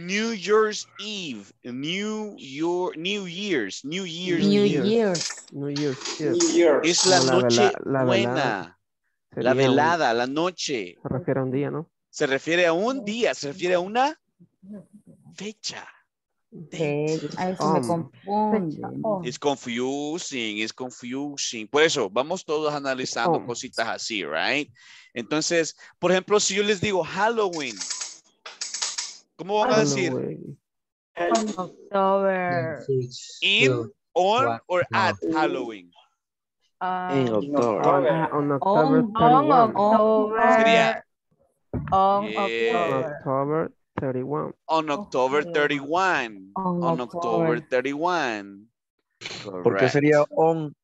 New Year's Eve. New Year, New Year's, New Year's. New. Year's. New Year's Eve. Es la noche la buena. velada. La velada, la noche. Se refiere a un día, ¿no? Se refiere a un día, se refiere a una fecha. A eso me Um. confunde. It's confusing, it's confusing. Por eso, vamos todos analizando Oh. cositas así, right? Entonces, por ejemplo, si yo les digo Halloween, ¿cómo van a decir? Halloween. October. In, on, or at Halloween? En Um, octubre. On, on October on 31. October. Sería On Yeah. October. October 31. on October 31. On On October October. 31. Porque Correct. sería on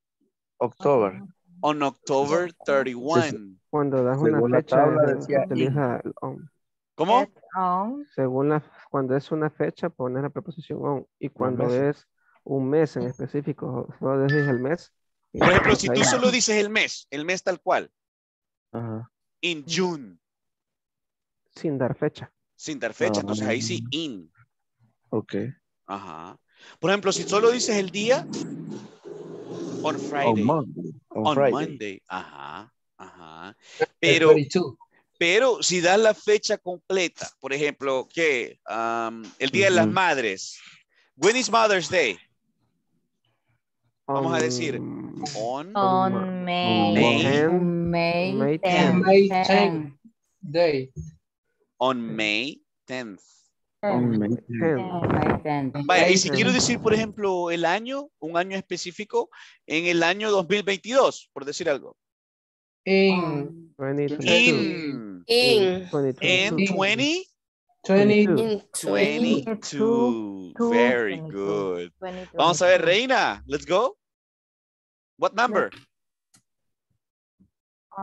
October. On October 31. Cuando das una Según la fecha, tabla se decía utiliza el on. ¿Cómo? On. Según la, cuando es una fecha, pones la preposición on. Y cuando meses. es un mes en específico, solo decís el mes. Por ejemplo, si tú solo dices el mes, el mes tal cual, Ajá. in June, Sin dar fecha. Sin dar fecha, Ah. entonces ahí sí, in. Ok. Ajá. Por ejemplo, si solo dices el día, on Friday, On Monday. On, on Friday. Monday. Ajá, ajá. Pero, 32. pero si das la fecha completa, por ejemplo, que um, el Día de las. Madres, when is Mother's Day? Vamos a On- decir, on, On May. May. May, May ten, 10. May ten, 10 day. On May 10th. On ten, May ten. on May ten. Vaya, y si quiero decir, por ejemplo, el año, un año específico, en el año 2022, por decir algo. In 20, In, In. 22. in 20, 20. In 20. 22. Two, Very 22. good. 20, Vamos a ver, 22. Reina, let's go. What number?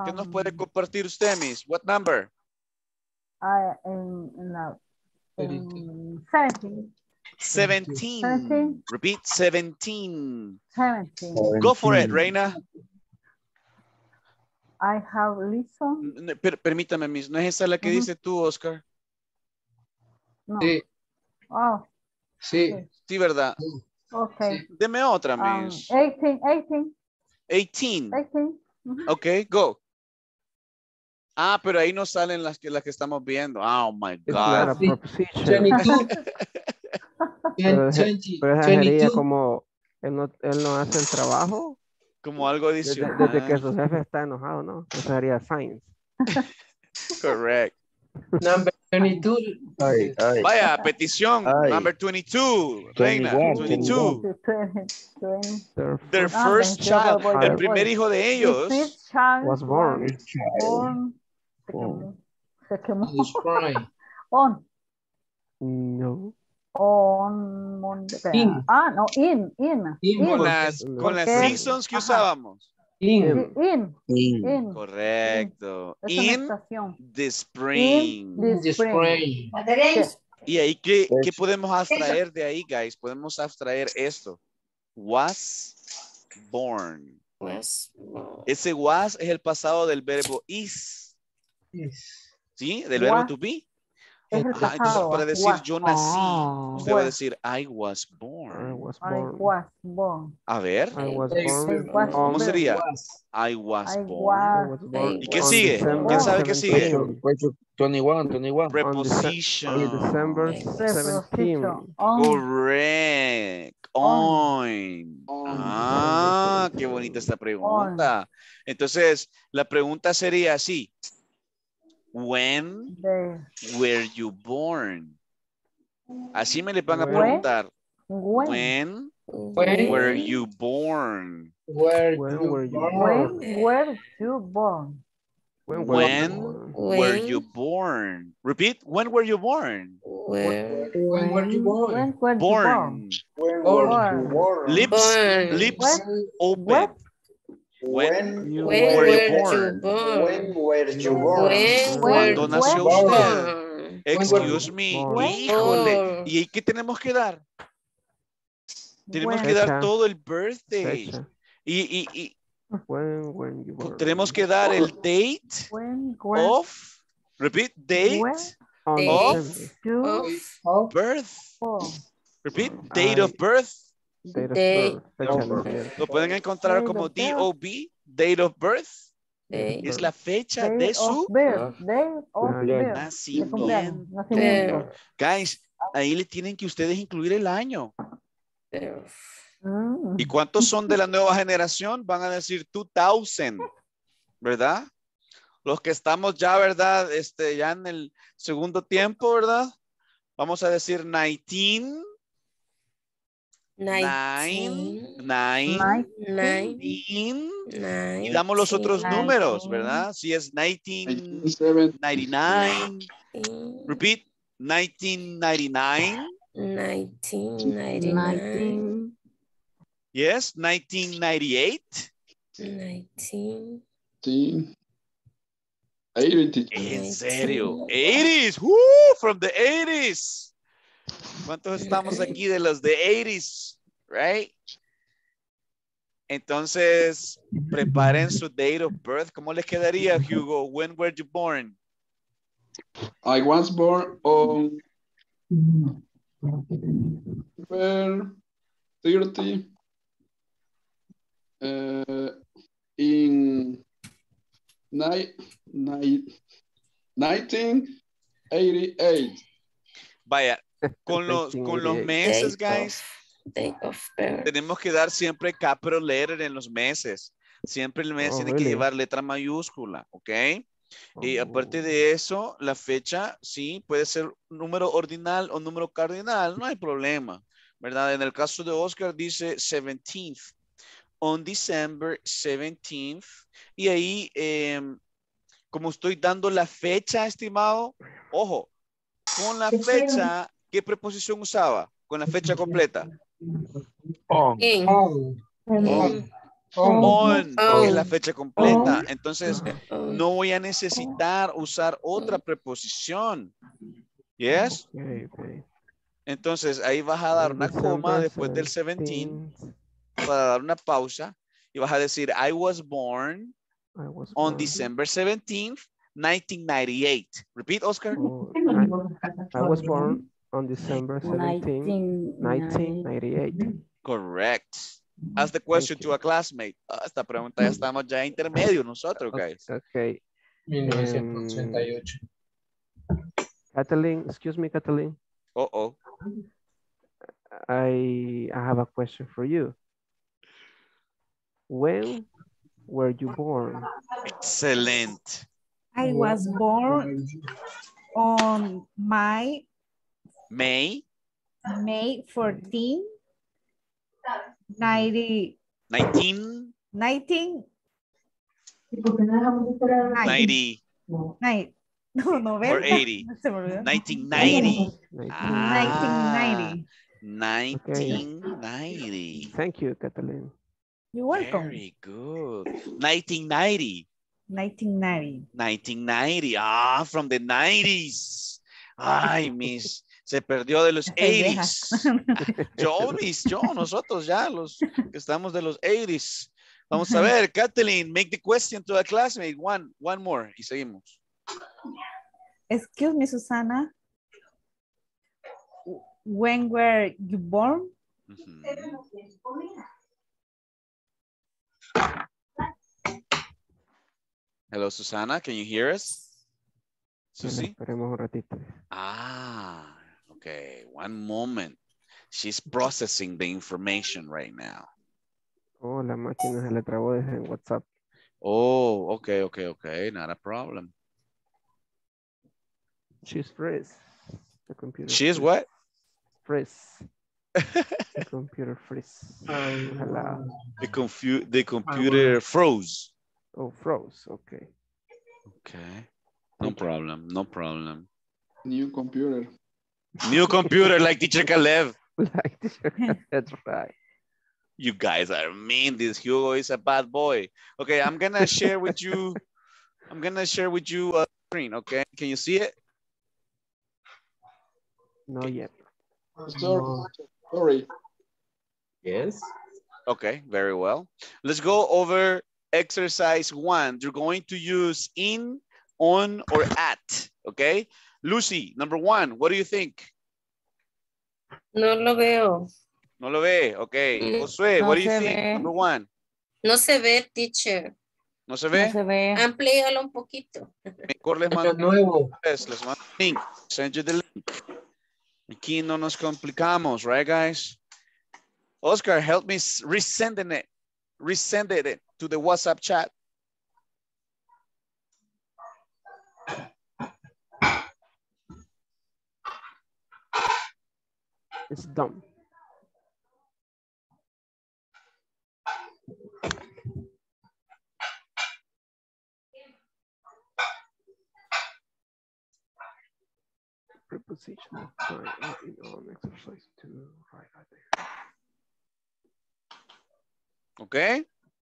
¿Qué nos puede Um, compartir usted, Miss? What number? I, in, in la, in 17. 17. Seventeen. Repeat, 17. 17. Go for it, 17. Reina. I have listened. Per- permítame, Miss, ¿no es esa la que dice tú, Oscar? No. Sí, Oh, sí. Sí, ¿verdad? okay. Deme otra, Um, Miss. 18, 18, 18. 18. Mhm. Ok, go. Ah, pero ahí no salen las que, las que estamos viendo. Oh, my Es God. Sí. 22. Pero, ese- 20, pero esa sería 22. como él no, él no hace el trabajo Como algo desde, adicional. desde que su jefe está enojado, ¿no? Eso sería science. Correct. Number 22. Ay, ay. Vaya, petición. Ay. Number 22. Reina, 21, 22. 20, 20. Their Ah, first child. El primer hijo de ellos. first child was born. born. Se quemó. Se quemó. Is crying. On. No. On. on. In. Ah, no, in, in. In, in. Con las, con las seasons que Ajá. usábamos. In. In, In. in. Correcto. In the spring. In The spring. Y ahí, ¿qué, qué podemos abstraer de ahí, guys? Podemos abstraer esto. Was born. Was Ese was es el pasado del verbo is. Yes. ¿Sí? Del verbo to be. Entonces para decir was. yo nací, Ah. usted va a decir I was I born. I was born. A ver, I was born. ¿cómo sería? I was I born. Was ¿Y qué sigue? ¿Quién sabe qué sigue? 17. Pues, 21, 21. Preposition. On December Preposition. 17. On. Correct. On. Ah, qué bonita esta pregunta. Entonces, la pregunta sería así. When were you born? Así me le van a When? preguntar. when. When When were you born? were When were you born? When were you born? When were When were you born? Repeat, when were you born? Where? When were you born? When were you born? Born. When were you born? Lips, lips open. When? When You When were were you you born? born? When were you You born? When ¿Cuándo were nació you born? usted? born? Excuse me. born? Híjole. Born. ¿Y ahí qué tenemos que dar? Tenemos que dar todo el birthday. Fecha. Y, y, y When were you born? tenemos que dar el date When were of, repeat, date of Of birth. born? Repeat, date I- of birth. Date of Day. Lo pueden encontrar Date como of birth. DOB, date of birth. day Es la fecha Day de of su birth. Day of Ah, birth. De nacimiento. cumpleaños. Nacimiento. Guys, ahí le tienen que ustedes incluir el año. Mm. ¿Y cuántos son de la nueva generación? Van a decir 2000, ¿verdad? Los que estamos ya, ¿verdad? Este, ya en el segundo tiempo, ¿verdad? Vamos a decir 19, 9, Nineteen. 9, Nine. 15, Nine. y damos los otros números, ¿verdad? Si es 19, 97, 99, repeat, 1999, Nineteen ninety-nine. yes, 1998. Nineteen. sí. 80. En serio, 80s, woo, from the 80s. ¿Cuántos estamos aquí de los de 80s? Right? Entonces, preparen su date of birth. ¿Cómo les quedaría, Hugo? When were you born? I was born on April 30 uh, in ni- ni- 1988. Vaya, con los, con los 1988. meses, Date guys, tenemos que dar siempre capital letter en los meses. Siempre el mes Oh, tiene que really? llevar letra mayúscula, ¿ok? Y aparte Oh. de eso, la fecha, sí, puede ser número ordinal o número cardinal, no hay problema, ¿verdad? En el caso de Oscar dice 17th, on December 17th, y ahí, em, como estoy dando la fecha, estimado, ojo, con la fecha, ¿qué preposición usaba? Con la fecha completa. On. In. On. On, On. es la fecha completa. Entonces, On. no voy a necesitar usar otra preposición. Yes? Okay, okay. Entonces, ahí vas a dar una coma después del 17 17th, para dar una pausa y vas a decir, I was born on. December 17th, 1998. Repeat, Oscar. Oh, I, I was born on December 17th, 1998. 1998. Correct. Ask the question to a classmate. Ah, esta pregunta ya estamos ya intermedio nosotros, guys. Okay. 1988. Kathleen, excuse me, Kathleen. Uh oh. I, I have a question for you. When were you born? Excellent. I was born on my May May 14, 90, 19, 19, 90 nine- no, 90. or 80. Se me olvidó. 1990. Ah, 1990. 1990. Thank you, Kathleen. You're welcome. Very good. 1990. 1990. 1990. Ah, from the 90s. Ay, miss. Se perdió de los Estoy vieja. 80s. Yo, miss, yo, nosotros ya, los que estamos de los 80s. Vamos a ver, Kathleen, make the question to a classmate. One, one more. Y seguimos. Excuse me, Susana. When were you born? Hello, Susana. Can you hear us? Susi? esperemos un ratito. Ah, okay. One moment. She's processing the information right now. Oh, la máquina se le trabó desde WhatsApp. Oh, okay, okay, okay. Not a problem. She's freeze. The computer. She's what? Freeze. The computer freeze. Ojalá. The, confu the computer ah, froze. Oh, froze. Okay. Okay. No problem. No problem. New computer. New computer like teacher Caleb. Like That's right. You guys are mean. This Hugo is a bad boy. Okay, I'm gonna share with you. I'm gonna share with you a screen. Okay, can you see it? Not yet. Sorry. Sorry. Yes. Okay, very well. Let's go over exercise one. You're going to use in, on, or at. Okay, Lucy. Number one. What do you think? No lo veo. No lo ve. Okay, Mm, Josué. no what do you think? ve. Number one. No se ve, teacher. No se ve. No se ve. Amplíalo un poquito. Mejor les Año mando nuevo. Yes, let's mando el link. Send you the link. Aquí no nos complicamos, right, guys? Oscar, help me s- resending it. Resend it to the WhatsApp chat. It's done. Preposition of time in on exercise two, right, right there. Okay?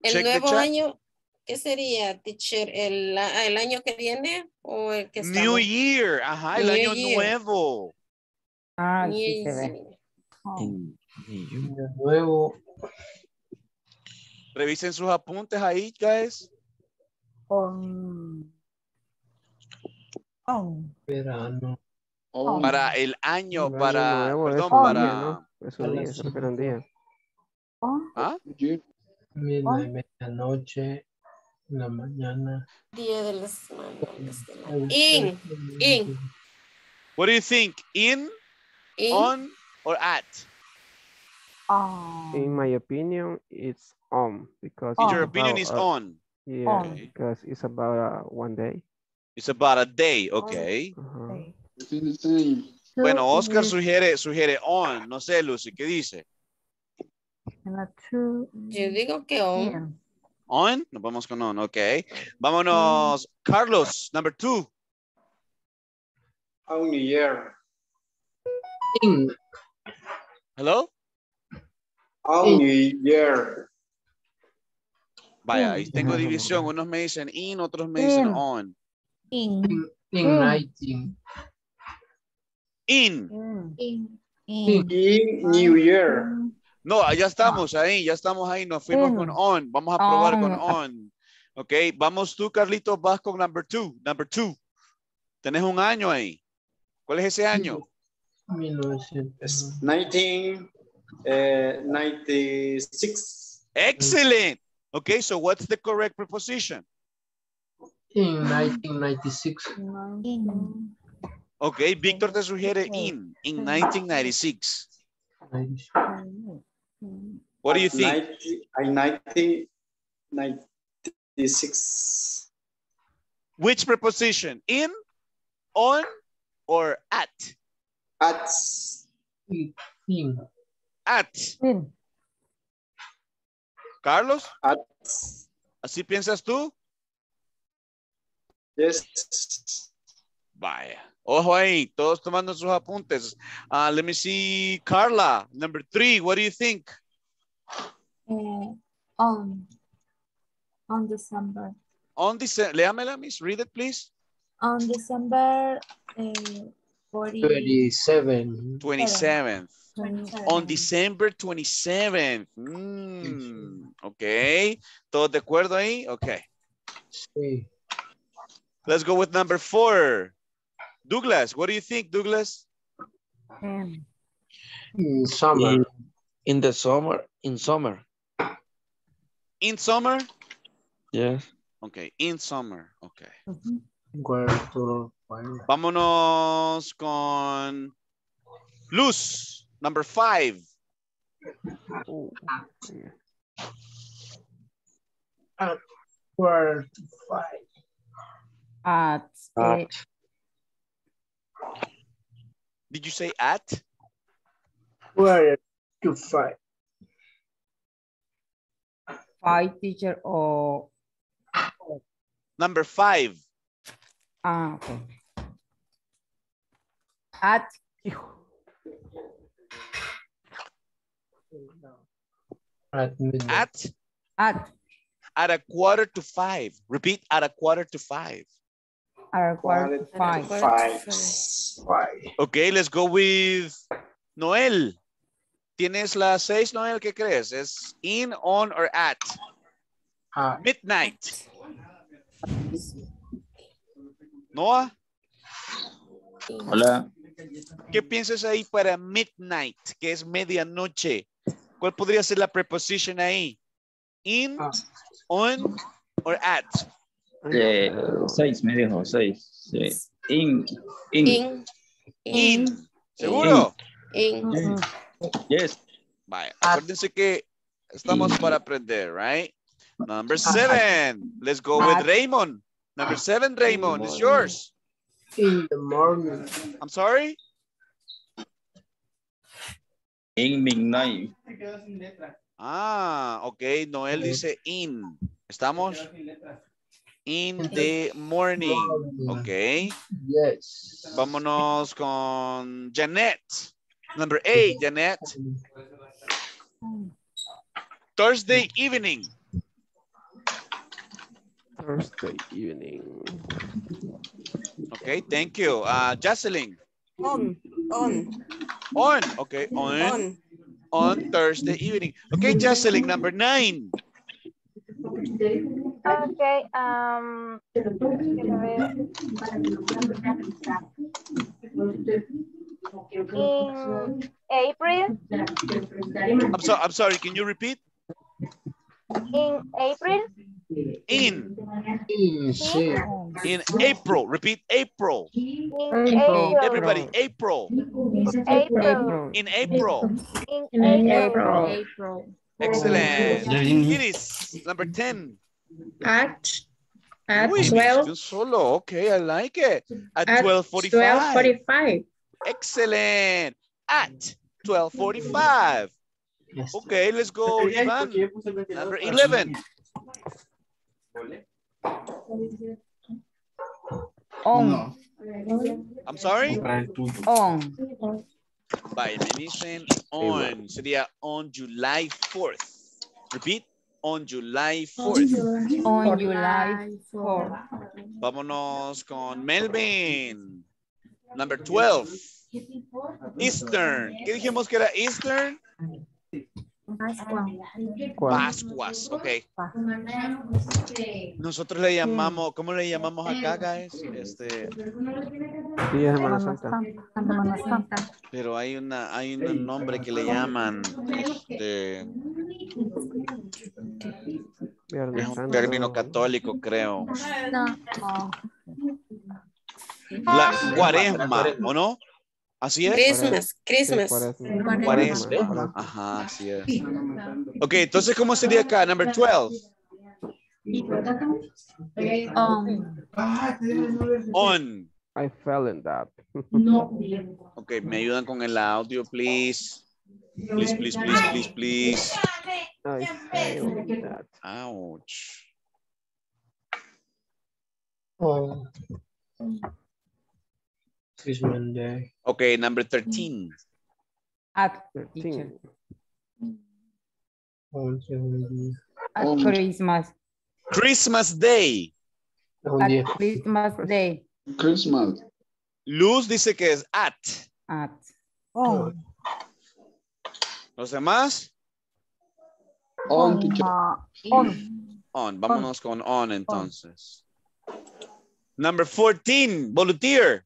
El Check nuevo año, ¿qué sería, teacher? ¿El, el año que viene o el que New estamos? Year. Ajá, el New año Year. nuevo. Ah, sí se ve. Year. Año nuevo. Revisen sus apuntes ahí, guys. On. On. Verano. Oh, Para el año, El año para, nuevo es perdón, un para, día, ¿no? Es un para día, se sí. refiere a un día. ¿ah? Medianoche. La mañana. Día de la semana. de semana. In, in, What do you think? In, in. on, or at? On. In my opinion, it's on because In your opinion, is a- on. Yeah, On. because it's about uh, one day. It's about a day, okay. Ajá. Okay. It's the same. Bueno, Two Oscar is sugiere, sugiere on. No sé, Lucy, ¿qué dice? and a two Yo digo que on. in. On, nos vamos con on, ok. Vámonos, Carlos, number two. On New Year. In. Hello? On New Year. Vaya, ahí tengo división. Unos me dicen in, otros me dicen In. on. In. In. In. 19. In. In. In. In. In New Year. No, ya estamos ahí, ya estamos ahí. Nos fuimos In. con on. Vamos a probar con On. on. Ok, vamos tú, Carlitos, vas con number two. Number two. Tenés un año ahí. ¿Cuál es ese año? 1900. Uh, it's 1996. Excellent. Okay, so what's the correct preposition? In 1996. Ok, Víctor te sugiere in, in 1996. What do you think? 90, I 90, 96. Which preposition? In, on, or at? At. At. Carlos, At. ¿así piensas tú? Yes. Vaya. Ojo ahí, todos tomando sus apuntes. Uh, let me see, Carla, number three, what do you think? Uh, on. On December. On December, léamela, miss, read it, please. On December uh, 40, 27. 27th. 27. On December 27th. Mm, ok. ¿Todos de acuerdo ahí? Ok. Sí. Let's go with number four. Douglas, what do you think, Douglas? In. In summer. In, in the summer, in summer. In summer? Yes. Ok, in summer. Ok. Where to find- Vámonos con Luz, number five. Oh, yeah. At where to find. At, At. Did you say at? Where to five. Five teacher or Number five. Ah okay. At At. At at at a quarter to five. Repeat at a quarter to five. our quarter to five. Five. Five. Okay, let's go with Noel. ¿Tienes la seis, Noel? ¿Qué crees? ¿Es in, on, or at? Ah, Midnight. Noah, Hola. ¿qué piensas ahí para midnight, que es medianoche? ¿Cuál podría ser la preposición ahí? In, Ah. on, or at? Eh, seis, me dijo, seis. Sí. In, in, In. In. ¿Seguro? In. yes. Vaya, acuérdense que estamos para aprender, right? Number seven. Let's go with Raymond. Number seven, Raymond, it's yours. in the morning. I'm sorry? In midnight. Ah, ok. Noel dice in. ¿Estamos? In the morning. Ok. Yes. Vámonos con Janet. Number eight, Janet. Thursday evening. Thursday evening. Okay, thank you. Uh, Jocelyn. On. On. On. Okay, on. On. On Thursday evening. Okay, Jocelyn, number nine. Okay, um, quiero in April, I'm, so, I'm sorry, can you repeat? in April, In. In, sí. In April. Repeat April. in April. April, Everybody, April. April, In April. in April, April. Excellent. Iris, number 10. At, at Uy, 12, solo. Okay, I like it. At at 12.45. 12:45. Excellent. At 12.45. Yes. Okay, let's go, Ivan. Number 11. On. I'm sorry? On. By me dicen on. Sería on July 4th. Repeat. On July 4th. On July 4. Vámonos con Melvin. Number 12. Eastern. ¿Qué dijimos que era Eastern? Pascuas. Ok. Nosotros le llamamos, ¿cómo le llamamos acá, guys? Este, Día de Semana Santa. Pero hay una, hay un nombre que le llaman, este, es un término católico, creo. La cuaresma, ¿o no? Así es. Christmas. Sí, Christmas. cuaresma. Cuaresma. Ajá, así es. Ok, entonces, ¿cómo sería acá? Number 12. On. On. I fell in that. Ok, me ayudan con el audio, please. Please, please, please, please, please. I failed in that. Ouch. Oh. Christmas Day. Okay, number 13. At 13. On seven- At On. Christmas. Christmas Day. on At. Christmas Day. Christmas. Luz dice que es at. At. On. ¿Los demás? On, teacher. Ah, on. On. Vámonos con on entonces. Number 14. Volunteer.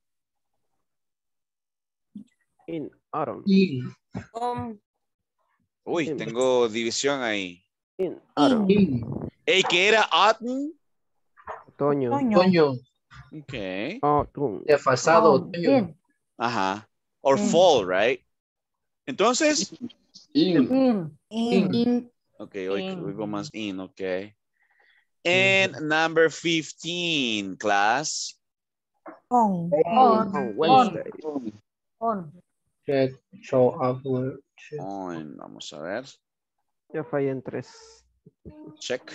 In autumn. In, On. Uy, tengo división ahí. In autumn. in, Ey, que era autumn. Otoño. Otoño. Okay. Autumn. desfasado, On. otoño. In. Ajá. Or fall, right? Entonces, In. In. In. In. okay, hoy, In. hoy go más in, okay. And number 15, class. On. On On. Wednesday. On. Check, show up, where- On, vamos a ver. Ya fallé en tres. Check.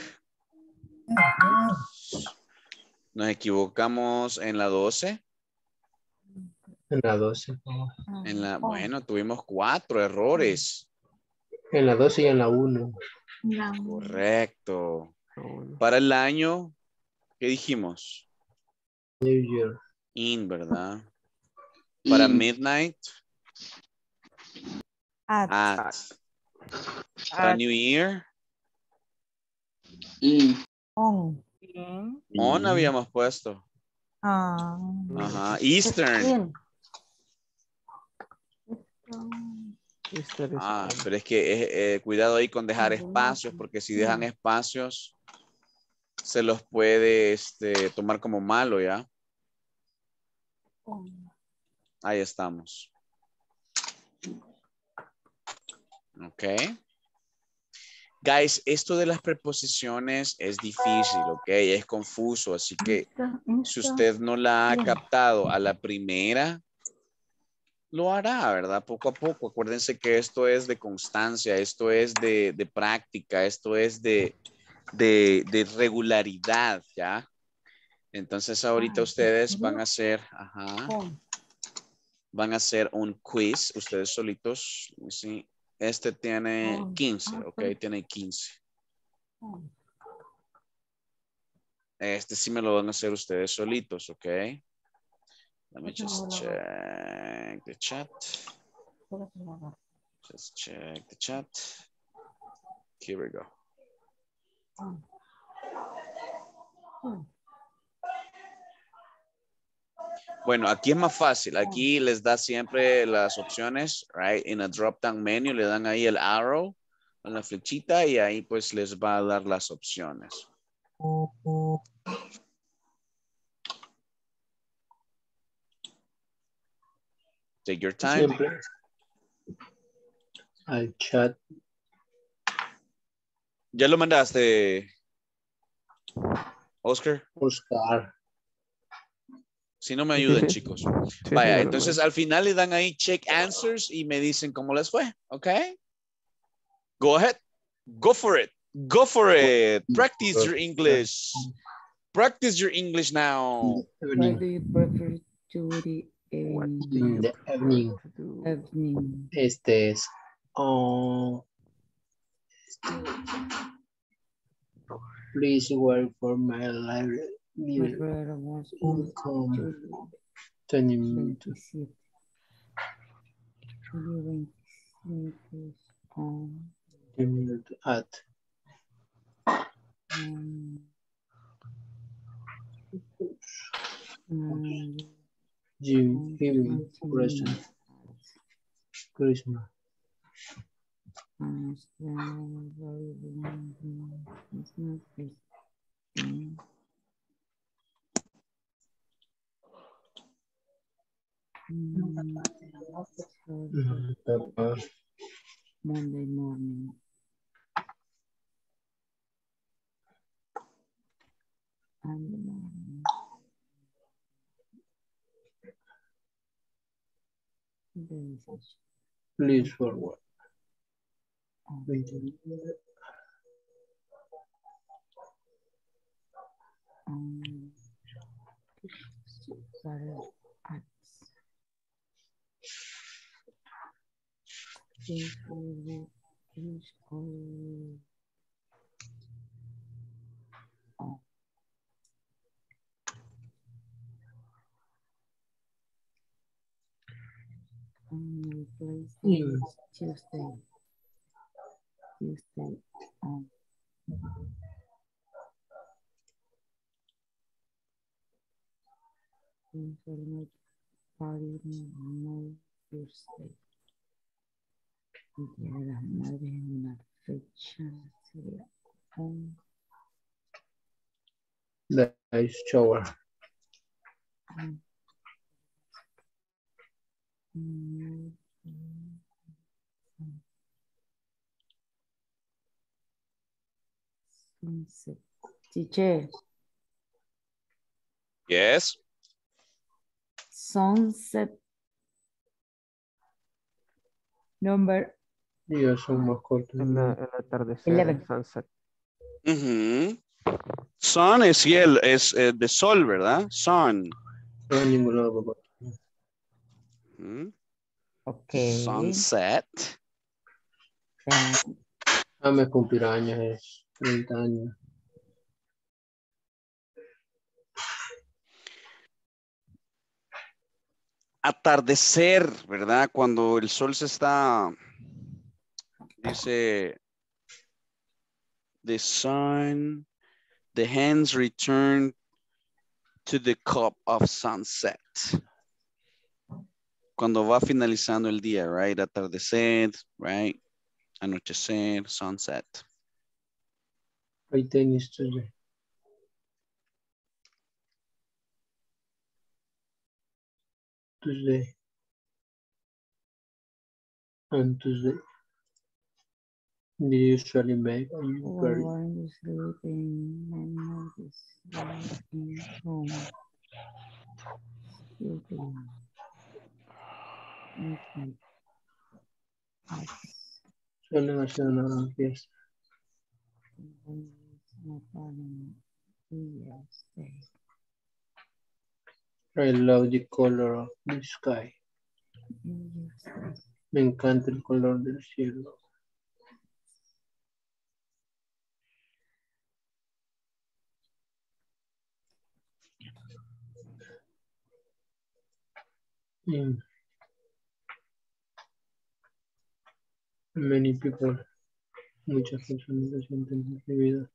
Nos equivocamos en la 12. En la 12. En la, bueno, tuvimos cuatro errores. En la 12 y en la 1. Correcto. Para el año, ¿qué dijimos? New Year. In, ¿verdad? Para midnight, At. at. New Year, On. on habíamos puesto. Ah. Ajá. Eastern. Ah, pero es que eh, eh, cuidado ahí con dejar espacios, porque si dejan espacios, se los puede este, tomar como malo, ¿ya? Ahí estamos. Ok. Guys, esto de las preposiciones es difícil, ok, es confuso, así que si usted no la ha captado a la primera, lo hará, ¿verdad? Poco a poco. Acuérdense que esto es de constancia, esto es de, de práctica, esto es de, de, de regularidad, ¿ya? Entonces ahorita ustedes van a hacer, ajá, van a hacer un quiz, ustedes solitos, sí. Este tiene 15, ok, tiene 15. Este sí me lo van a hacer ustedes solitos, ok. Let me just check the chat. Just check the chat. Here we go. Bueno, aquí es más fácil. Aquí les da siempre las opciones, right? En el drop down menu le dan ahí el arrow, en la flechita y ahí pues les va a dar las opciones. Take your time. Siempre. Al chat. ¿Ya lo mandaste, Oscar? Oscar. Si no me ayudan, sí. chicos. Sí, Vaya, sí, entonces al final le dan ahí check answers y me dicen cómo les fue, ¿ok? Go ahead. Go for it. Go for it. Practice your English. Practice your English now. Why do you prefer to the In the evening. evening? Este es. oh, please wait for my library. bir unkom tenimento. Tenimento at. Krishna. Krishna. Monday morning. Please forward. Um, sorry. Um, please, yes. Tuesday. Tuesday. Um, informate party no Tuesday. Día de las Madres en una fecha sería un Nice shower. um, mm, mm, mm, sunset. Teacher, Yes. sunset Number Días son más cortos. El, el atardecer, Eleven. el sunset. Ujú. Sun es cielo, es eh, de sol, ¿verdad? Sun. No hay ningún lado, papá. Ujú. Ok. Sunset. Then Ah, me cumplirá años, es 30 años. Atardecer, ¿verdad? Cuando el sol se está, dice, the sun, the hands return to the cup of sunset. Cuando va finalizando el día, right? Atardecer, right? Anochecer, sunset. Hay tenis today. Tuesday. And Tuesday. Do you usually make a very When you and notice sleeping home. Sleeping. Okay. suelen hacer una fiesta? I love the color of the sky. Me encanta el color del cielo. Mm. Many people, muchas personas se sienten deprimidas.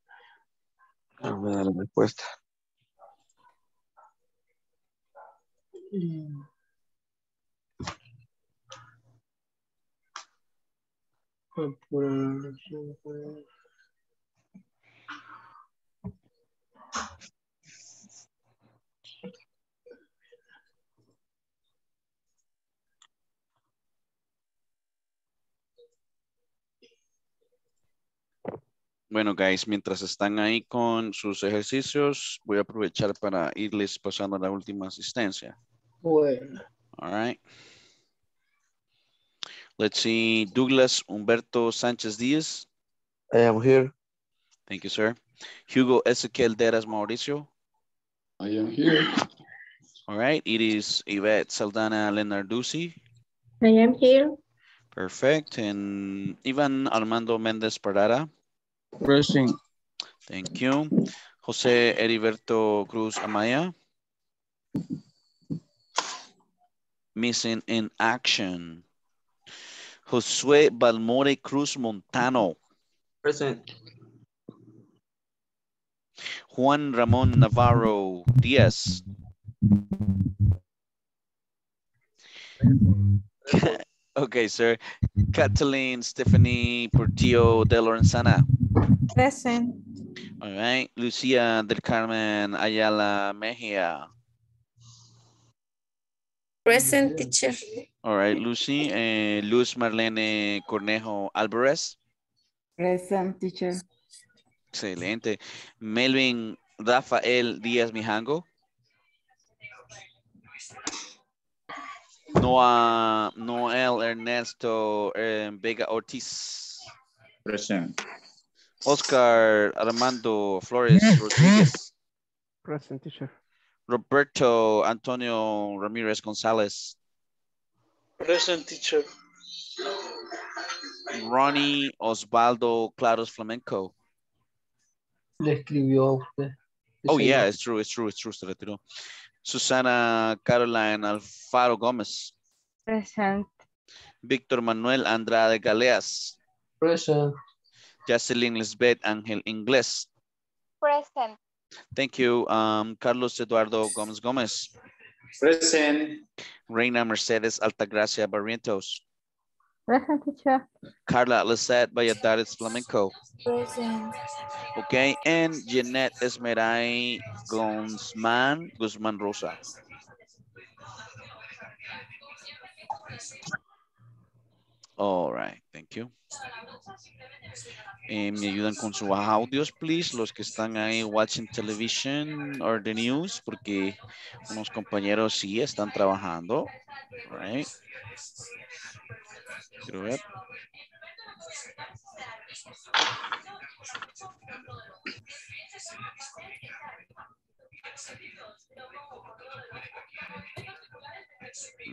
Ah, me da la respuesta. Mm. Bueno, guys, mientras están ahí con sus ejercicios, voy a aprovechar para irles pasando la última asistencia. Bueno, All right. Let's see, Douglas Humberto Sánchez Díaz. I am here. Thank you, sir. Hugo Ezequiel Deras Mauricio. I am here. All right. It is Yvette Saldana Lenarduzzi. I am here. Perfect. And Ivan Armando Méndez Parada. Present. Thank you. José Heriberto Cruz Amaya. Missing in action. Josué Balmore Cruz Montano. Present. Juan Ramón Navarro Díaz. okay, sir. Cataline Stephanie Portillo de Lorenzana. Present. All right. Lucia del Carmen Ayala Mejia. Present teacher. All right, Lucy. Eh, Luz Marlene Cornejo Alvarez. Present teacher. Excelente. Melvin Rafael Díaz Mijango. Noah, Noel Ernesto eh, Vega Ortiz. Present. Oscar Armando Flores Rodriguez. Present teacher. Roberto Antonio Ramirez Gonzalez. Present teacher. Ronnie Osvaldo Claros Flamenco. le escribió a usted. Oh, yeah, it's true, it's true, it's true, se retiró. Susana Caroline Alfaro Gómez. Present. Víctor Manuel Andrade Galeas. Present. Jocelyn Lisbeth Ángel Inglés. Present. Thank you. Um, Carlos Eduardo Gómez Gómez. Present. Reina Mercedes Altagracia Barrientos. Present teacher. Carla Lisette Valladares Flamenco. Present. Okay, and Jeanette Esmeray Guzman Guzman Rosa. All right, thank you. Eh, me ayudan con sus audios, please, los que están ahí watching television or the news, porque unos compañeros sí están trabajando, right? Quiero ver.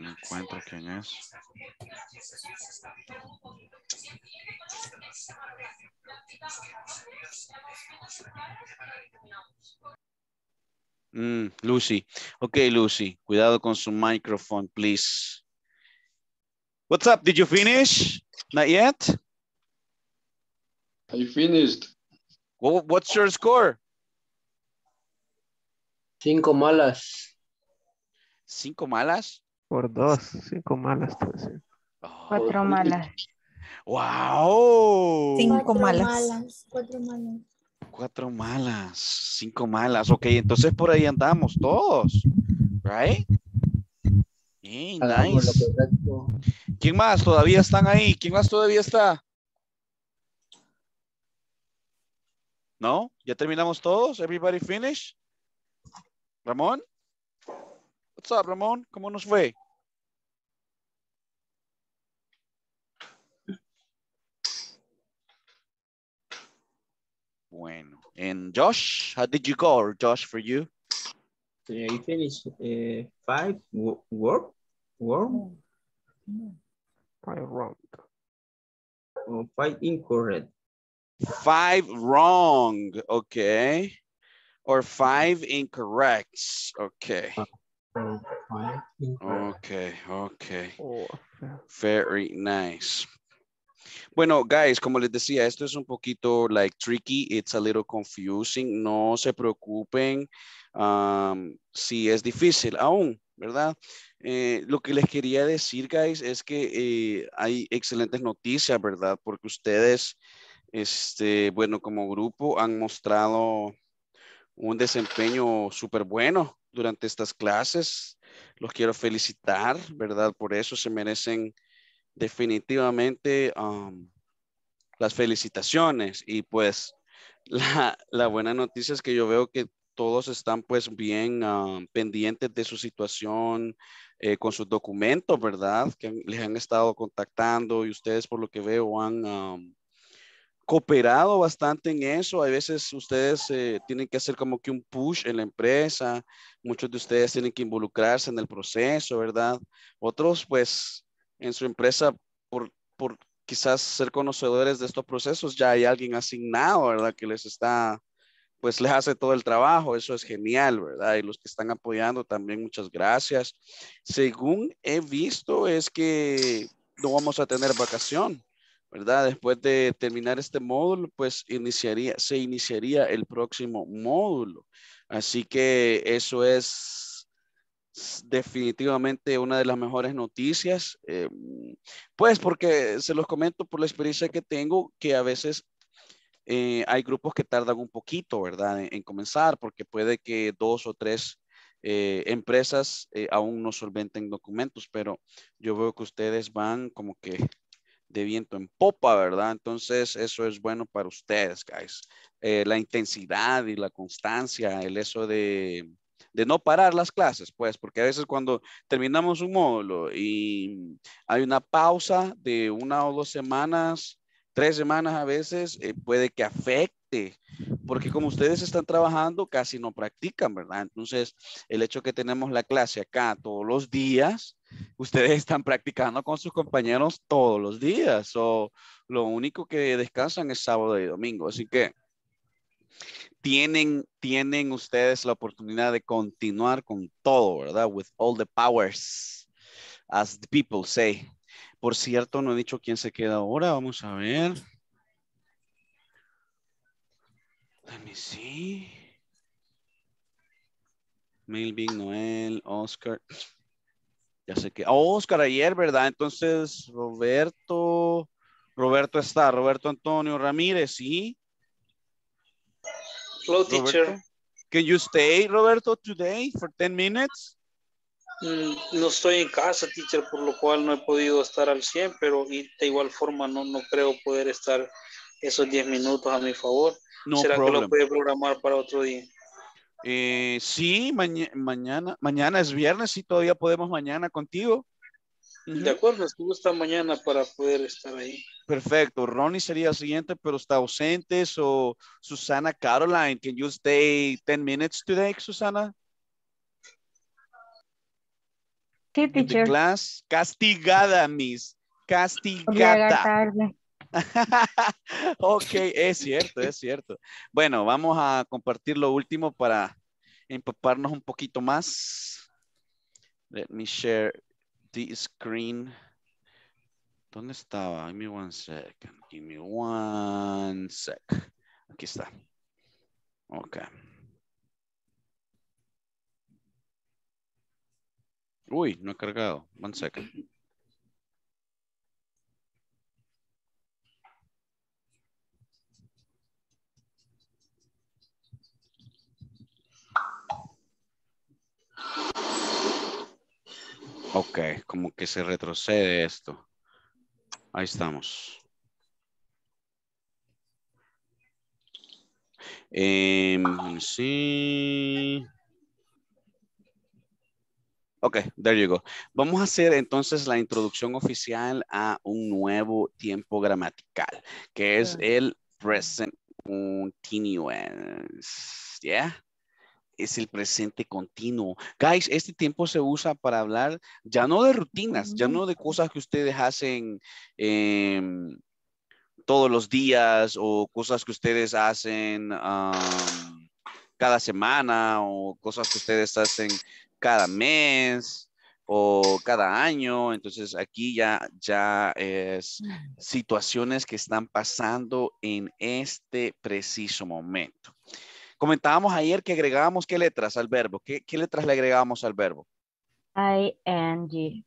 No encuentro quién es. Mm, Lucy. Okay, Lucy. Cuidado con su microphone, please. What's up? Did you finish? Not yet? I finished. What, what's your score? Cinco malas. ¿Cinco malas? Por dos, cinco malas. te decía. Cuatro malas. ¡Wow! Cinco Cuatro malas. Cuatro malas. Cuatro malas, cinco malas. Ok, entonces por ahí andamos todos. Right? Hey, nice. ¿Quién más todavía están ahí? ¿Quién más todavía está? ¿No? ¿Ya terminamos todos? ¿Everybody finish? ¿Ramón? What's up, Ramón? ¿Cómo nos fue? Bueno. And Josh, how did you go? Or Josh, for you? I finished uh, five wo- work, work, Five wrong, or five incorrect. Five wrong, okay. Or five incorrects, okay. Five incorrect. Okay, okay. Oh, Very nice. Bueno, guys, como les decía, esto es un poquito like tricky. It's a little confusing. No se preocupen si es difícil aún, ¿verdad? Eh, lo que les quería decir, guys, es que eh, hay excelentes noticias, ¿verdad? Porque ustedes, este, bueno, como grupo han mostrado un desempeño súper bueno durante estas clases. Los quiero felicitar, ¿verdad? Por eso se merecen definitivamente las felicitaciones y pues la, la buena noticia es que yo veo que todos están pues bien pendientes de su situación eh, con sus documentos, ¿verdad? Que les han estado contactando y ustedes por lo que veo han cooperado bastante en eso. Hay veces ustedes eh, tienen que hacer como que un push en la empresa. Muchos de ustedes tienen que involucrarse en el proceso, ¿verdad? Otros pues en su empresa por, por quizás ser conocedores de estos procesos, ya hay alguien asignado, ¿verdad? Que les está, pues les hace todo el trabajo. Eso es genial, ¿verdad? Y los que están apoyando también, muchas gracias. Según he visto, es que no vamos a tener vacación. ¿verdad? Después de terminar este módulo, pues iniciaría, se iniciaría el próximo módulo. Así que eso es definitivamente una de las mejores noticias, eh, pues porque se los comento por la experiencia que tengo, que a veces eh, hay grupos que tardan un poquito, ¿verdad? En, en comenzar, porque puede que dos o tres eh, empresas aún no solventen documentos, pero yo veo que ustedes van como que de viento en popa, ¿verdad? Entonces, eso es bueno para ustedes, guys. La intensidad y la constancia, el eso de, de no parar las clases, pues, porque a veces cuando terminamos un módulo y hay una pausa de una o dos semanas, tres semanas a veces, eh, puede que afecte, porque como ustedes están trabajando, casi no practican, ¿verdad? Entonces, el hecho que tenemos la clase acá todos los días, ustedes están practicando con sus compañeros todos los días, o lo único que descansan es sábado y domingo, así que tienen, tienen ustedes la oportunidad de continuar con todo, ¿verdad? With all the powers, as the people say. Por cierto, no he dicho quién se queda ahora, vamos a ver. Let me see. Melvin, Noel, Oscar. Ya sé que. Oh, Oscar ayer, ¿verdad? Entonces, Roberto. Roberto está. Roberto Antonio Ramírez, sí. Hello, teacher. Roberto. Can you stay, Roberto, today for 10 minutes? Mm, No estoy en casa, teacher, por lo cual no he podido estar al 100, pero de igual forma no, no creo poder estar esos 10 minutos a mi favor. No ¿Será que problem. lo puede programar para otro día? Eh, sí, maña- mañana, mañana es viernes, sí, todavía podemos mañana contigo. De acuerdo, si gusta mañana para poder estar ahí. Perfecto. Ronnie sería el siguiente, pero está ausente. So, Susana Caroline, can you stay 10 minutes today, Susana? Sí, teacher. class. Castigada, miss. Castigada. ok, es cierto, es cierto. Bueno, vamos a compartir lo último para empaparnos un poquito más. Let me share the screen. ¿Dónde estaba? Give me one second. Give me one sec. Aquí está. Ok. Uy, no he cargado. One second. Ok, como que se retrocede esto. Ahí estamos. Em, sí. Ok, there you go. Vamos a hacer entonces la introducción oficial a un nuevo tiempo gramatical, que es el present continuous. ¿Ya? Es el presente continuo. Guys, este tiempo se usa para hablar ya no de rutinas, ya no de cosas que ustedes hacen em, todos los días o cosas que ustedes hacen am, cada semana o cosas que ustedes hacen cada mes o cada año. Entonces aquí ya, ya es situaciones que están pasando en este preciso momento. Comentábamos ayer que agregábamos qué letras al verbo. ¿Qué, qué letras le agregábamos al verbo? I-N-G.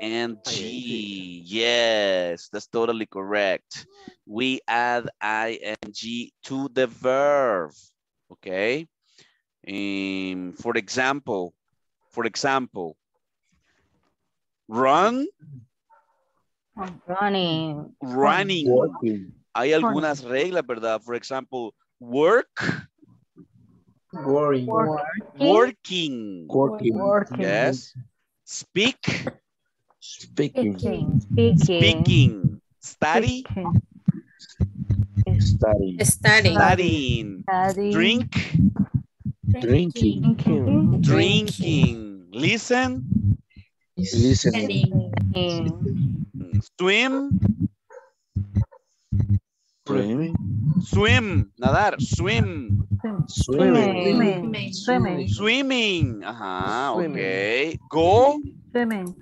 ing. Yes, that's totally correct. We add ing to the verb. Okay. Um, for example, for example, run, Running. running. Hay algunas reglas, ¿verdad? For example, work, Worry. working. Working. Yes. Speak, Speaking. Speaking. Speaking. speaking. Study, Study. Studying. studying. Studying. Drink, Drinking. Drinking. drinking. Listen, Listening. swim, Swimming. swim, nadar, swim, Swimming. Swimming. Swimming. swimming. Ajá, Swimming. ok. Go, Swimming.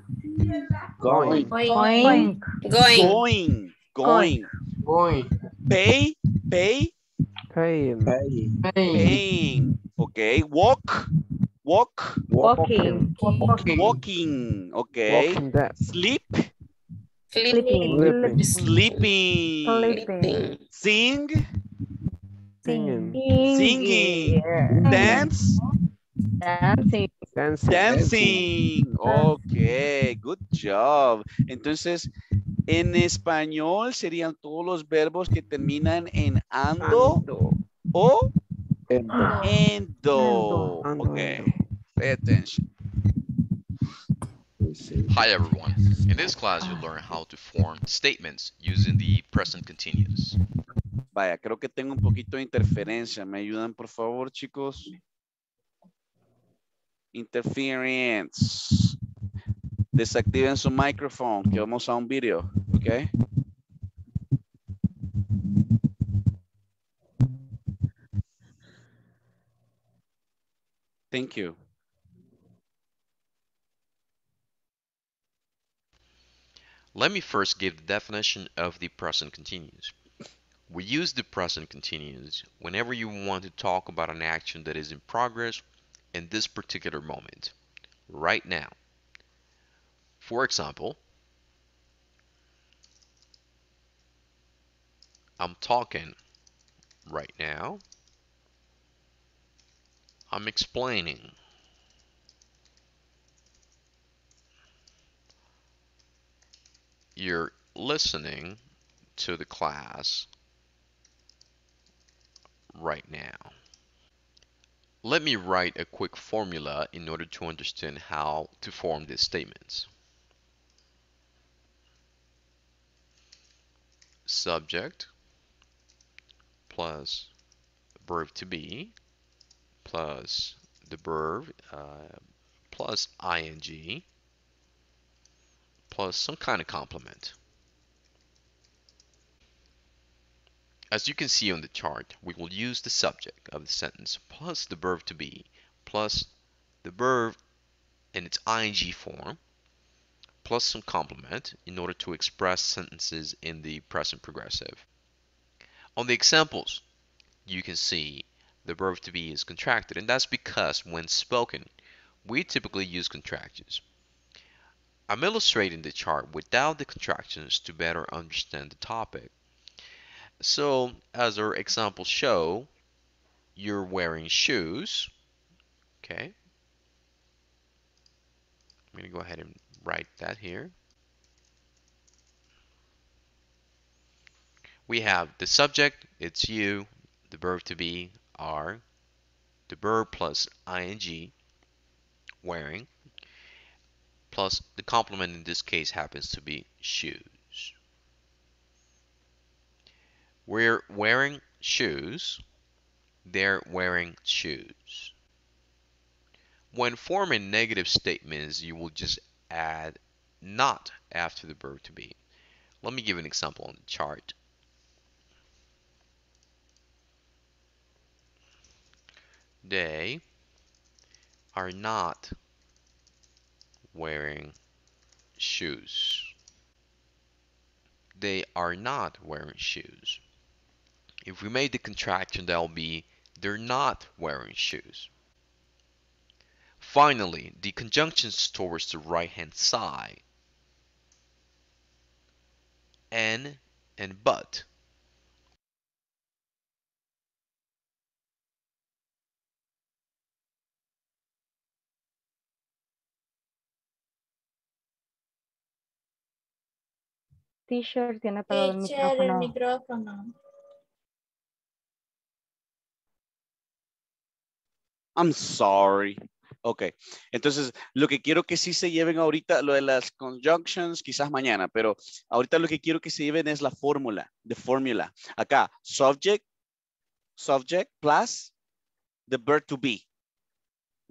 Going. Going. Going. going, going. Going. Pay, pay, Paying. Paying. paying. Ok. Walk, walk, Walking. Walking. walking. Ok. Walking. Sleep, Sleeping. Sleeping. sleeping. Sleeping. Sing, Singing. singing. Dance, Dancing. Dancing. Dancing. Ok, good job. Entonces, en español serían todos los verbos que terminan en ando Ando. o Endo. endo. Ando, Ok, pay attention. Hi everyone. In this class you'll learn how to form statements using the present continuous. Vaya, creo que tengo un poquito de interferencia. ¿Me ayudan, por favor, chicos? Interference. Desactiven su micrófono, que vamos a un video, ¿ok? Thank you. Let me first give the definition of the present continuous. We use the present continuous whenever you want to talk about an action that is in progress in this particular moment, right now. For example, I'm talking right now. I'm explaining. you're listening to the class right now. Let me write a quick formula in order to understand how to form these statements. Subject plus verb to be plus the verb uh, plus ing plus some kind of complement. As you can see on the chart, we will use the subject of the sentence plus the verb to be plus the verb in its ing form plus some complement in order to express sentences in the present progressive. On the examples, you can see the verb to be is contracted, and that's because when spoken, we typically use contractions. I'm illustrating the chart without the contractions to better understand the topic. So, as our examples show, you're wearing shoes. Okay. I'm going to go ahead and write that here. We have the subject, it's you, the verb to be, are, the verb plus ing, wearing, plus the complement in this case happens to be shoes. We're wearing shoes. They're wearing shoes. When forming negative statements, you will just add not after the verb to be. Let me give an example on the chart. They are not wearing shoes. They are not wearing shoes. If we made the contraction, that'll be they're not wearing shoes. Finally, the conjunctions towards the right hand side. And and but. Teacher tiene apagado el Teacher, el micrófono. micrófono. I'm sorry. Ok, entonces lo que quiero que sí se lleven ahorita, lo de las conjunctions, quizás mañana, pero ahorita lo que quiero que se lleven es la fórmula, de fórmula. Acá, subject, subject plus the verb to be.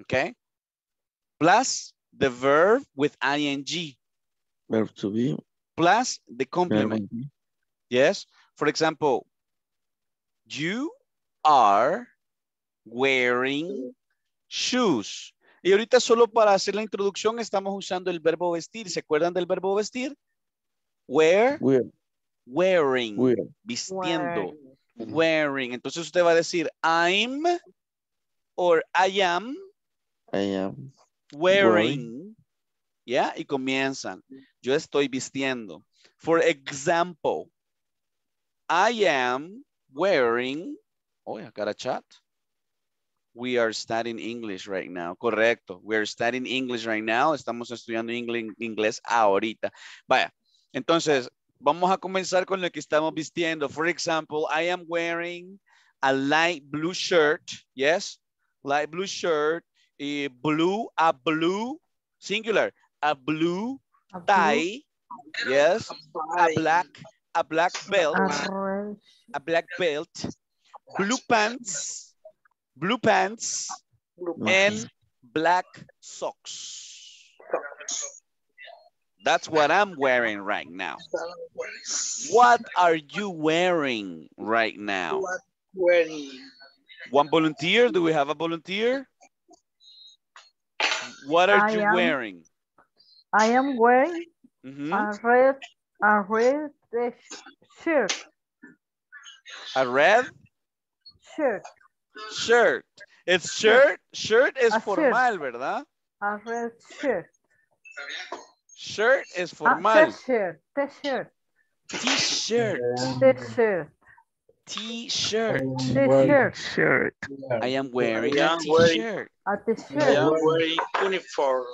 Ok, plus the verb with ing Verb to be. Plus the complement. Yes. For example, you are wearing shoes. Y ahorita solo para hacer la introducción estamos usando el verbo vestir. ¿Se acuerdan del verbo vestir? Wear, Wear. wearing, Wear. vistiendo, wearing. Entonces usted va a decir I'm or I am I am. wearing. ¿Ya? Y comienzan. Yo estoy vistiendo. For example, I am wearing. Oh, I got a chat. We are studying English right now. Correcto. We are studying English right now. Estamos estudiando ingl- inglés ahorita. Vaya. Entonces, vamos a comenzar con lo que estamos vistiendo. For example, I am wearing a light blue shirt. Yes. Light blue shirt. eh, blue, a blue, singular, a blue tie. Yes. A black, a black belt. A black belt. Blue pants. Blue pants. And black socks. That's what I'm wearing right now. What are you wearing right now? One volunteer? Do we have a volunteer? What are I you am- wearing? I am wearing Mhm. a red, a red shirt, A red shirt, shirt. It's shirt. Shirt is A shirt. formal, ¿verdad? a red shirt, Shirt is formal. t-shirt, t-shirt, T-shirt. t-shirt, T-shirt. t-shirt, Shirt. I am wearing I a am wearing- t-shirt. a I am wearing uniform.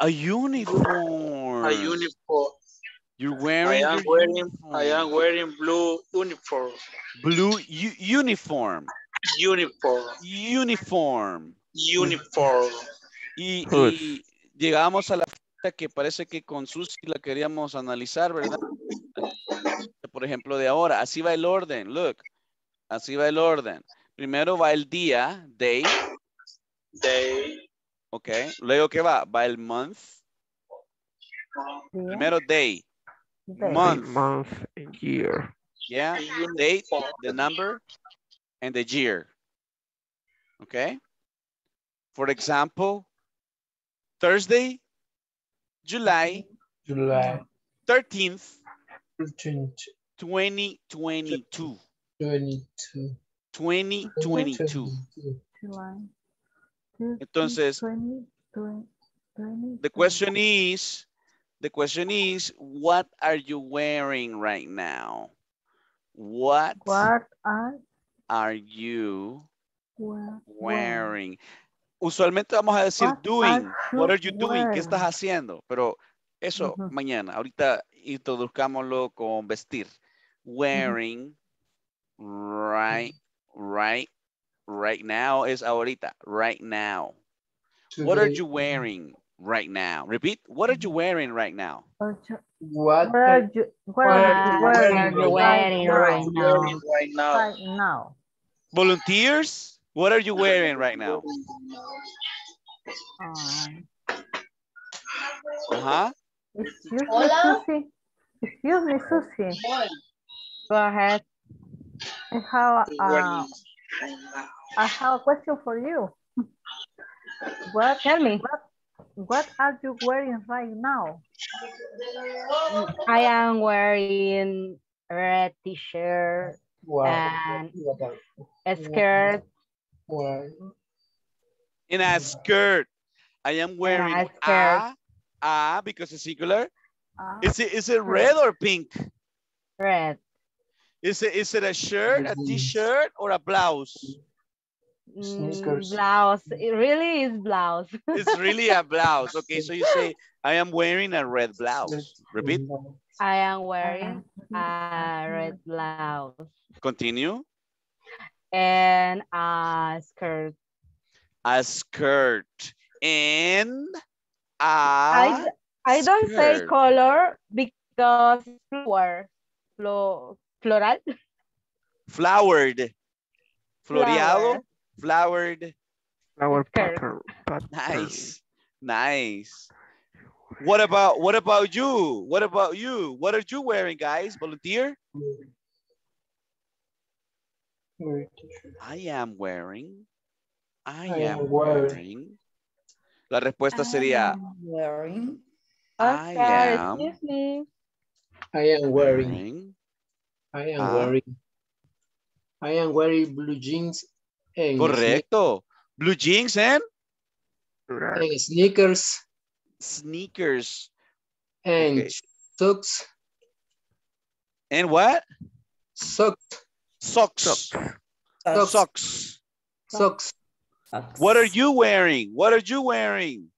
A uniform. A uniform. You're I wearing am your wearing. I am wearing blue uniform. blue uniform. Uniform. Uniform. Uniform. Y, llegamos a la fecha que parece que con Susi la queríamos analizar, ¿verdad? Por por ejemplo, de ahora. Así va el orden, look. Así va el orden. Primero va el día, day. Day. Ok. Luego, ¿qué va? Va el month. Primero day. Month. Month and year. Yeah. Date, the number, and the year. Okay. For example, Thursday, July July 13th, 13th, 2022. 22. 2022. July. Entonces, 20, 20, 20. the question is, the question is, what are you wearing right now? What What are are you we- wearing? Usualmente vamos a decir What doing. are What are you doing? ¿Qué estás haciendo? Pero eso mañana. Ahorita introduzcámoslo con vestir. Wearing right, right, right now es ahorita. Right now. What are you wearing right now? Repeat. What are you wearing right now? What What are you, What are are you you wearing wearing right right now? Right now. Right now. Volunteers, what are you wearing right now? Um, Uh-huh. excuse me, Hola. Susie. Excuse me, Susie. Go ahead. I have, uh, Wearing I have a question for you. What, Tell me. what, what are you wearing right now? I am wearing red t-shirt What? and a skirt. What? In a skirt. I am wearing a skirt. a, a because it's singular. Ah, Is it is it red or pink? Red. Is it is it a shirt, a t-shirt, or a blouse? Mm, Sneakers. blouse. It really is blouse. It's really a blouse. Okay, so you say I am wearing a red blouse. Repeat. I am wearing a red blouse Continue. and a skirt. A skirt and I, a d- I don't say color because flower, flo, floral, flowered, floreado, Flower. flowered. Our Skirt. pattern. pattern. Nice, nice. What about what about you? What about you? What are you wearing, guys? Volunteer? I am wearing. I, I am am wearing. wearing. La respuesta sería Wearing. I am excuse me. I am wearing. Wearing. I am Ah. wearing. I am wearing blue jeans and, Correcto. Blue jeans and sne- and sneakers sneakers. and Okay. socks. And what? Socks. Socks. Socks. Socks. Socks. What are you wearing? What are you wearing?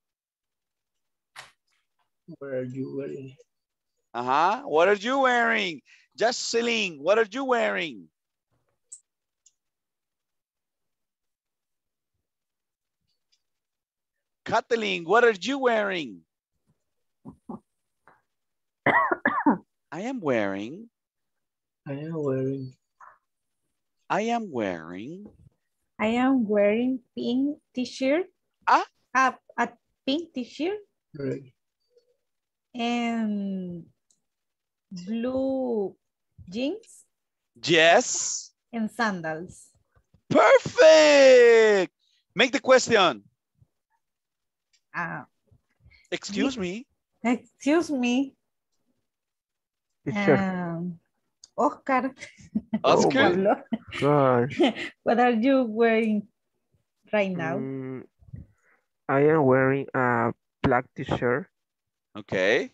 What are you wearing? Uh-huh. What are you wearing? Jocelyn, what are you wearing? Kathleen, what are you wearing? I am wearing, I am wearing. I am wearing, I am wearing pink t-shirt. Ah. A, a pink t-shirt Right. and blue jeans yes, and sandals. perfect. Make the question. Uh, Excuse me. excuse me. T-shirt. Um, Oscar, Oscar? Pablo, Gosh. what are you wearing right now? Mm, I am wearing a black t-shirt Okay.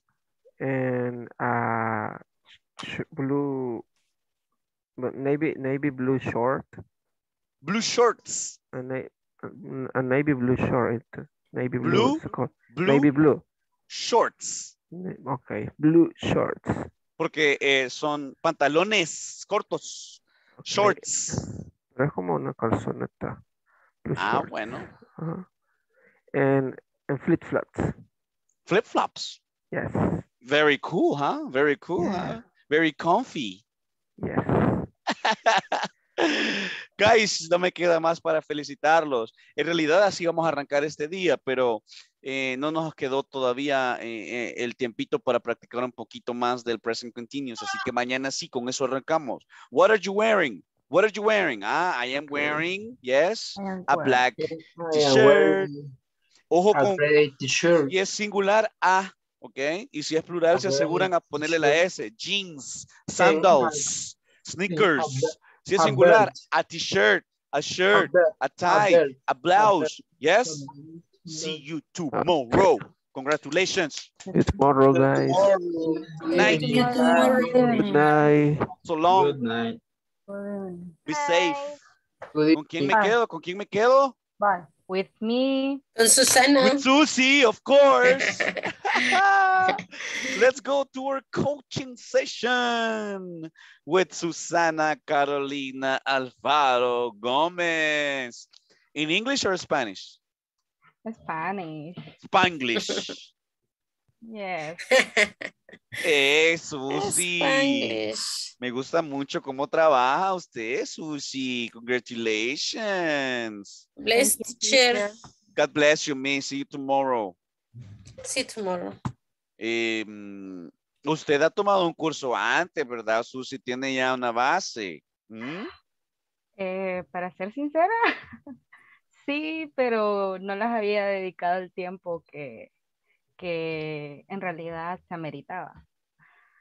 and a sh- blue, but navy navy blue short Blue shorts. and na a navy blue short. Navy blue. Blue? Blue Navy blue. shorts. Okay, blue shorts. Porque eh, son pantalones cortos. Shorts. Pero es como una calzoneta. Blue Ah, shorts. bueno. Ajá. And, and flip flops. Flip flops. Yes. Very cool, huh? Very cool, huh? Very comfy. Guys, no me queda más para felicitarlos. En realidad así vamos a arrancar este día, pero eh, no nos quedó todavía eh, eh, el tiempito para practicar un poquito más del present continuous, así que mañana sí, con eso arrancamos. What are you wearing? What are you wearing? Ah, I am wearing, yes, a black t-shirt. Ojo A con, y es singular a, ¿ok? Y si es plural, se A aseguran a ponerle la. S. Jeans, sandals, sneakers. Si es singular, a t-shirt, a shirt, a tie, a blouse. Yes? See you tomorrow. Congratulations. Tomorrow, guys. Night. Good night. So long. Good night. Be safe. Good ¿Con quién me quedo? ¿Con quién me quedo? Bye. With me. Con Susana. With Susie, of course. Let's go to our coaching session with Susana Carolina Alfaro Gomez. In English or Spanish? Spanish. Spanglish. Yes. Eh, Susi. Spanish. Me gusta mucho cómo trabaja usted, Susi. Congratulations. Bless teacher. God bless you, me. See you tomorrow. See you tomorrow. Eh, mm, usted ha tomado un curso antes, ¿verdad, Susi? Tiene ya una base. ¿Mm? Eh, para ser sincera, sí, pero no las había dedicado el tiempo que, que en realidad se ameritaba.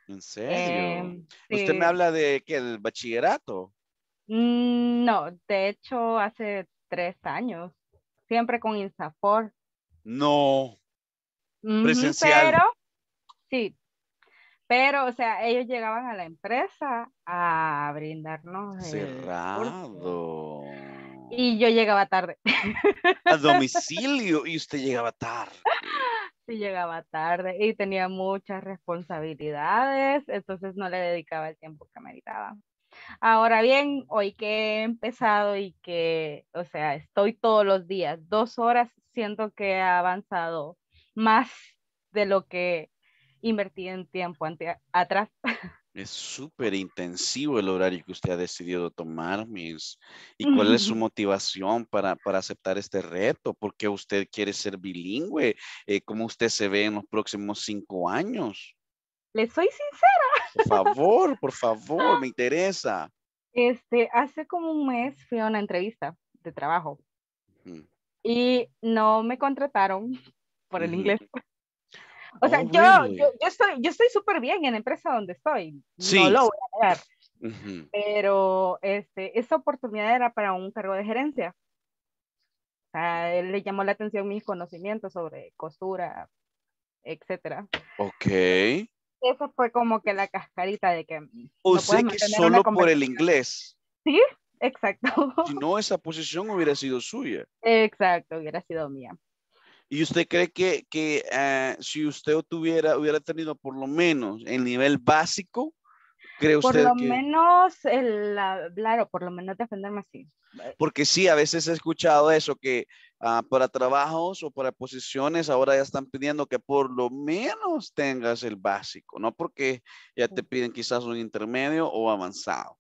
¿En serio? Em, ¿Usted me sí. habla de que el bachillerato? Mm, No, de hecho hace tres años, siempre con INSAFOR. No. Presencial. Pero, sí, pero, o sea, ellos llegaban a la empresa a brindarnos el Cerrado. y yo llegaba tarde. A domicilio y usted llegaba tarde. Sí, llegaba tarde y tenía muchas responsabilidades, entonces no le dedicaba el tiempo que meritaba. Ahora bien, hoy que he empezado y que, o sea, estoy todos los días, dos horas, siento que he avanzado más de lo que invertí en tiempo atrás. Es súper intensivo el horario que usted ha decidido tomar, Miss. ¿Y cuál es su motivación para, para aceptar este reto? ¿Por qué usted quiere ser bilingüe? Eh, ¿Cómo usted se ve en los próximos cinco años? Le soy sincera. Por favor, por favor, me interesa. Este, hace como un mes fui a una entrevista de trabajo y no me contrataron por el inglés. O sea, Oh, yo, really? yo, yo estoy, yo estoy súper bien en la empresa donde estoy. Sí. No lo voy a negar. Ujú. Pero este, esa oportunidad era para un cargo de gerencia. O sea, él le llamó la atención mis conocimientos sobre costura, etcétera. Ok. Eso fue como que la cascarita de que O no sea que solo por el inglés. Sí, exacto. Si no, esa posición hubiera sido suya. Exacto, hubiera sido mía. ¿Y usted cree que, que eh, si usted tuviera, hubiera tenido por lo menos el nivel básico, cree Por usted lo que... menos el hablar o por lo menos defenderme así. Porque sí, a veces he escuchado eso, que ah, para trabajos o para posiciones ahora ya están pidiendo que por lo menos tengas el básico, no porque ya te piden quizás un intermedio o avanzado.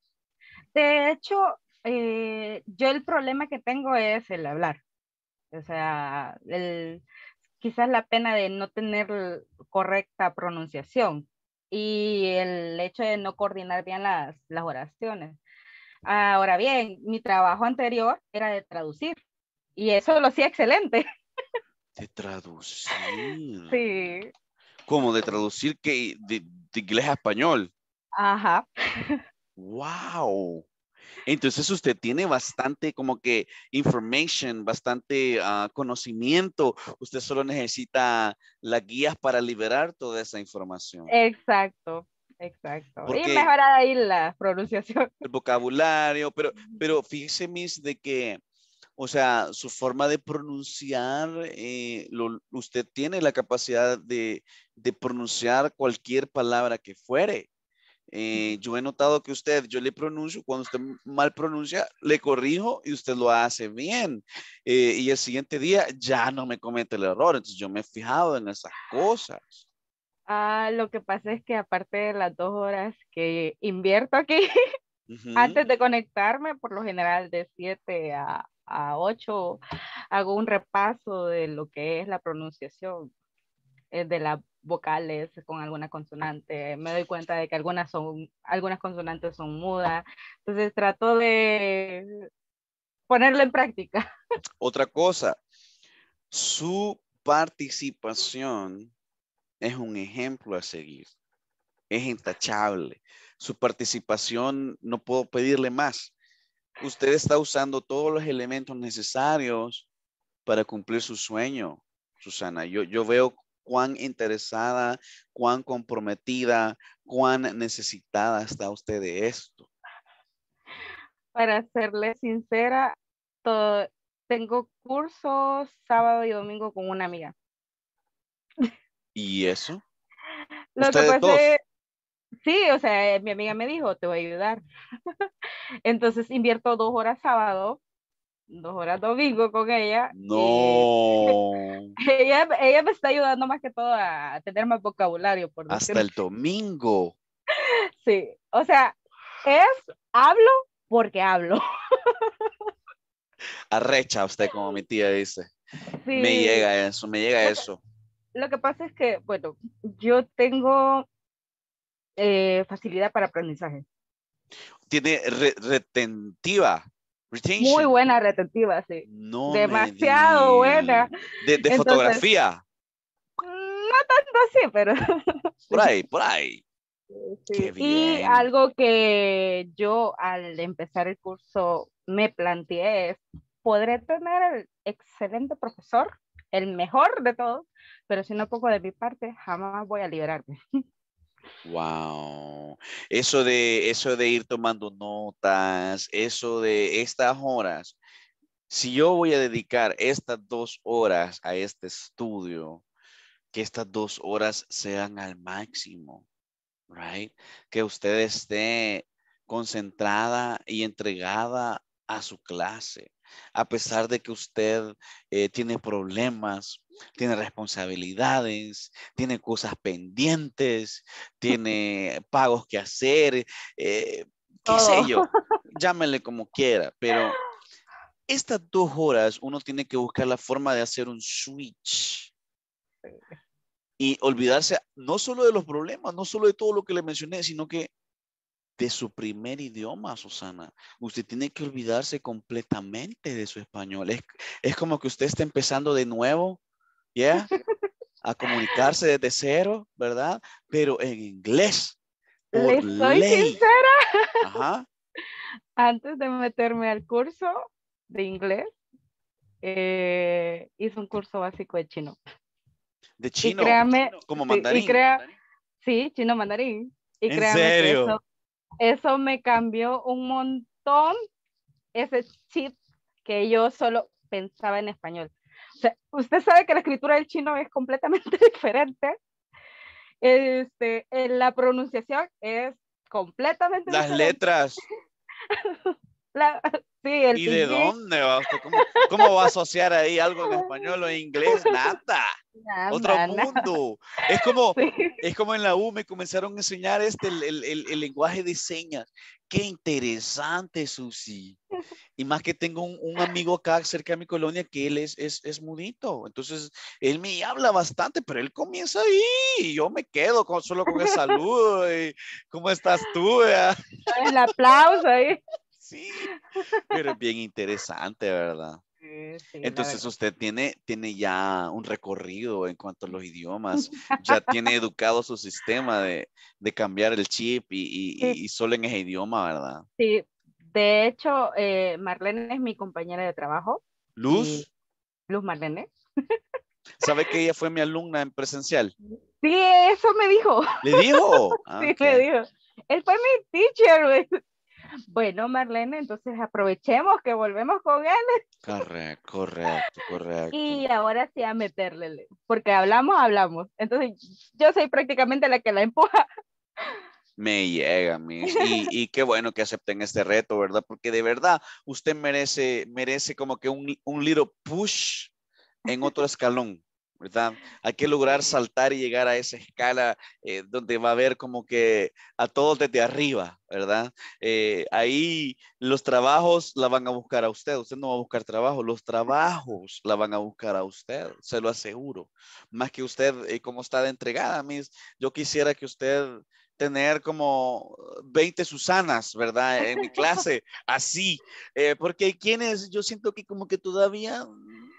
De hecho, eh, yo el problema que tengo es el hablar. O sea, el, quizás la pena de no tener correcta pronunciación y el hecho de no coordinar bien las, las oraciones. Ahora bien, mi trabajo anterior era de traducir y eso lo hacía excelente. De traducir. Sí, ¿Cómo? De traducir que de, de inglés a español. ajá. Wow. Entonces usted tiene bastante como que information, bastante ah, conocimiento. Usted solo necesita las guías para liberar toda esa información. Exacto, exacto. Porque- Y mejorar ahí la pronunciación. El vocabulario, pero, pero fíjese, Miss, de que, o sea, su forma de pronunciar, eh, lo- usted tiene la capacidad de, de pronunciar cualquier palabra que fuere. Eh, yo he notado que usted, yo le pronuncio, cuando usted mal pronuncia, le corrijo y usted lo hace bien. Eh, y el siguiente día ya no me comete el error. Entonces yo me he fijado en esas cosas. Ah, lo que pasa es que aparte de las dos horas que invierto aquí, Ujú. antes de conectarme, por lo general de 7 a, a 8, hago un repaso de lo que es la pronunciación eh, de las vocales con alguna consonante. Me doy cuenta de que algunas, son, algunas consonantes son mudas. Entonces trato de ponerlo en práctica. Otra cosa, su participación es un ejemplo a seguir. Es intachable. Su participación no puedo pedirle más. Usted está usando todos los elementos necesarios para cumplir su sueño, Susana. Yo, yo veo cuán interesada, cuán comprometida, cuán necesitada está usted de esto. Para serle sincera, to- tengo cursos sábado y domingo con una amiga. ¿Y eso? Lo que ¿Ustedes pasa dos? es, sí, o sea, mi amiga me dijo, te voy a ayudar. Entonces invierto dos horas sábado, dos horas domingo con ella. No. Ella, ella me está ayudando más que todo a tener más vocabulario, por Hasta decirlo el domingo. Sí, o sea, es hablo porque hablo. Arrecha usted, como mi tía dice. Me Sí. llega eso, me llega eso. Lo que pasa es que, bueno, yo tengo eh, facilidad para aprendizaje. Tiene re- retentiva. Retention. Muy buena retentiva, sí. No Demasiado buena. De, de Entonces, fotografía. No tanto así, pero Por ahí, por ahí. Sí, Y algo que yo al empezar el curso me planteé es, podré tener el excelente profesor, el mejor de todos, pero si no pongo de mi parte, jamás voy a liberarme. Wow. Eso de, eso de ir tomando notas, eso de estas horas. Si yo voy a dedicar estas dos horas a este estudio, que estas dos horas sean al máximo, right? Que usted esté concentrada y entregada a su clase, a pesar de que usted eh, tiene problemas, tiene responsabilidades, tiene cosas pendientes, tiene pagos que hacer, eh, qué sé yo, llámele como quiera, pero estas dos horas uno tiene que buscar la forma de hacer un switch y olvidarse no solo de los problemas, no solo de todo lo que le mencioné, sino que de su primer idioma, Susana. Usted tiene que olvidarse completamente de su español. Es, es como que usted está empezando de nuevo, ¿ya? A comunicarse desde cero, ¿verdad? Pero en inglés. Por Les soy ley. sincera, Ajá. antes de meterme al curso de inglés, eh, hice un curso básico de chino. De chino. créame, Como y mandarín. sí, chino mandarín. Y ¿En créame que serio? eso, eso me cambió un montón ese chip que yo solo pensaba en español. O sea, usted sabe que la escritura del chino es completamente diferente. Este, eh, la pronunciación es completamente Las diferente. letras. La- sí, el ¿Y de dónde va usted? ¿Cómo, cómo va a asociar ahí algo en español o en inglés? Nada. nada, Otro nada. mundo. Es como, Sí. es como en la U me comenzaron a enseñar este, el, el- el- el lenguaje de señas. Qué interesante, Susi. Y más que tengo un, un amigo acá cerca de mi colonia que él es, es, es mudito. Entonces, él me habla bastante, pero él comienza ahí y yo me quedo con, solo con el saludo. y, ¿Cómo estás tú? vea? El aplauso ahí. Sí, pero es bien interesante, ¿verdad? Sí, sí, Entonces usted tiene, tiene ya un recorrido en cuanto a los idiomas, ya tiene educado su sistema de, de cambiar el chip y, y- y- Sí. y solo en ese idioma, ¿verdad? Sí, de hecho, eh, Marlene es mi compañera de trabajo. Luz, Luz Marlene. ¿sabe que ella fue mi alumna en presencial? Sí, eso me dijo. ¿Le dijo? Ah, Sí, ok. me dijo. Él fue mi teacher. Bueno, Marlene, entonces aprovechemos que volvemos con él Correcto, correcto, correcto. y ahora sí a meterle, porque hablamos, hablamos. Entonces, yo soy prácticamente la que la empuja. Me llega, mis. Y, y qué bueno que acepten este reto, ¿verdad? Porque de verdad usted merece, merece como que un, un little push en otro escalón, ¿verdad? Hay que lograr saltar y llegar a esa escala eh, donde va a haber como que a todos desde arriba, ¿verdad? Eh, ahí los trabajos la van a buscar a usted, usted no va a buscar trabajo, los trabajos la van a buscar a usted, se lo aseguro. Más que usted, eh, como está de entregada, mis, yo quisiera que usted tener como 20 Susanas, ¿verdad? En mi clase, así, eh, porque hay quienes yo siento que como que todavía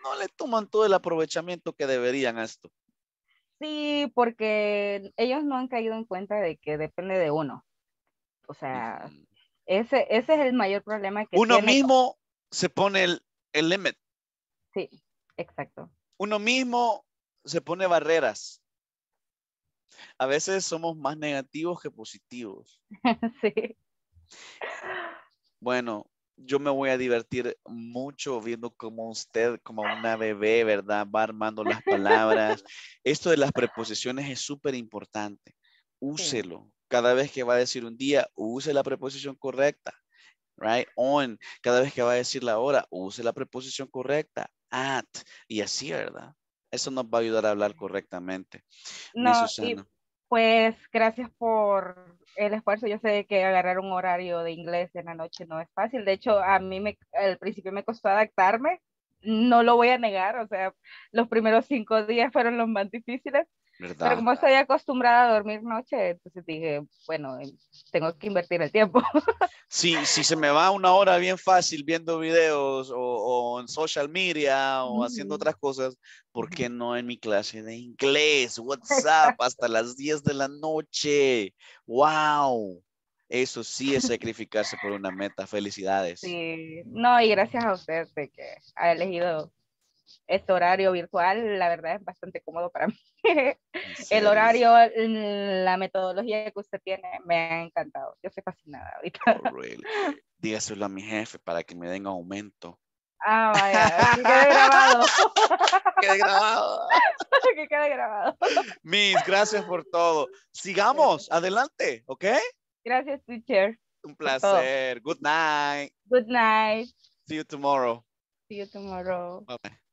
no le toman todo el aprovechamiento que deberían a esto. Sí, porque ellos no han caído en cuenta de que depende de uno. O sea, ese, ese es el mayor problema que Uno tiene- mismo se pone el, el limit. Sí, exacto. Uno mismo se pone barreras. A veces somos más negativos que positivos. sí. Bueno, yo me voy a divertir mucho viendo cómo usted, como una bebé, ¿verdad? Va armando las palabras. Esto de las preposiciones es súper importante. Úselo. Cada vez que va a decir un día, use la preposición correcta. Right? On. Cada vez que va a decir la hora, use la preposición correcta. At. Y así, ¿verdad? Eso nos va a ayudar a hablar correctamente. No, y pues gracias por el esfuerzo. Yo sé que agarrar un horario de inglés en la noche no es fácil. De hecho, a mí me, al principio me costó adaptarme. No lo voy a negar. O sea, los primeros cinco días fueron los más difíciles. Pero ¿Verdad? como estoy acostumbrada a dormir noche, entonces dije, bueno, tengo que invertir el tiempo. Sí, si se me va una hora bien fácil viendo videos o, o en social media o haciendo otras cosas, ¿por qué no en mi clase de inglés? WhatsApp hasta las 10 de la noche. ¡Wow! Eso sí es sacrificarse por una meta. Felicidades. Sí, no, y gracias a usted de que ha elegido este horario virtual, la verdad es bastante cómodo para mí. El horario, la metodología que usted tiene me ha encantado. Yo estoy fascinada ahorita. Oh, really. Dígaselo a mi jefe para que me den aumento. Ah, vaya, que quede grabado. Quede grabado. que quede grabado. Miss, gracias por todo. Sigamos, adelante, ¿ok? Gracias, teacher. Un placer. Good night. Good night. See you tomorrow. See you tomorrow. Bye bye.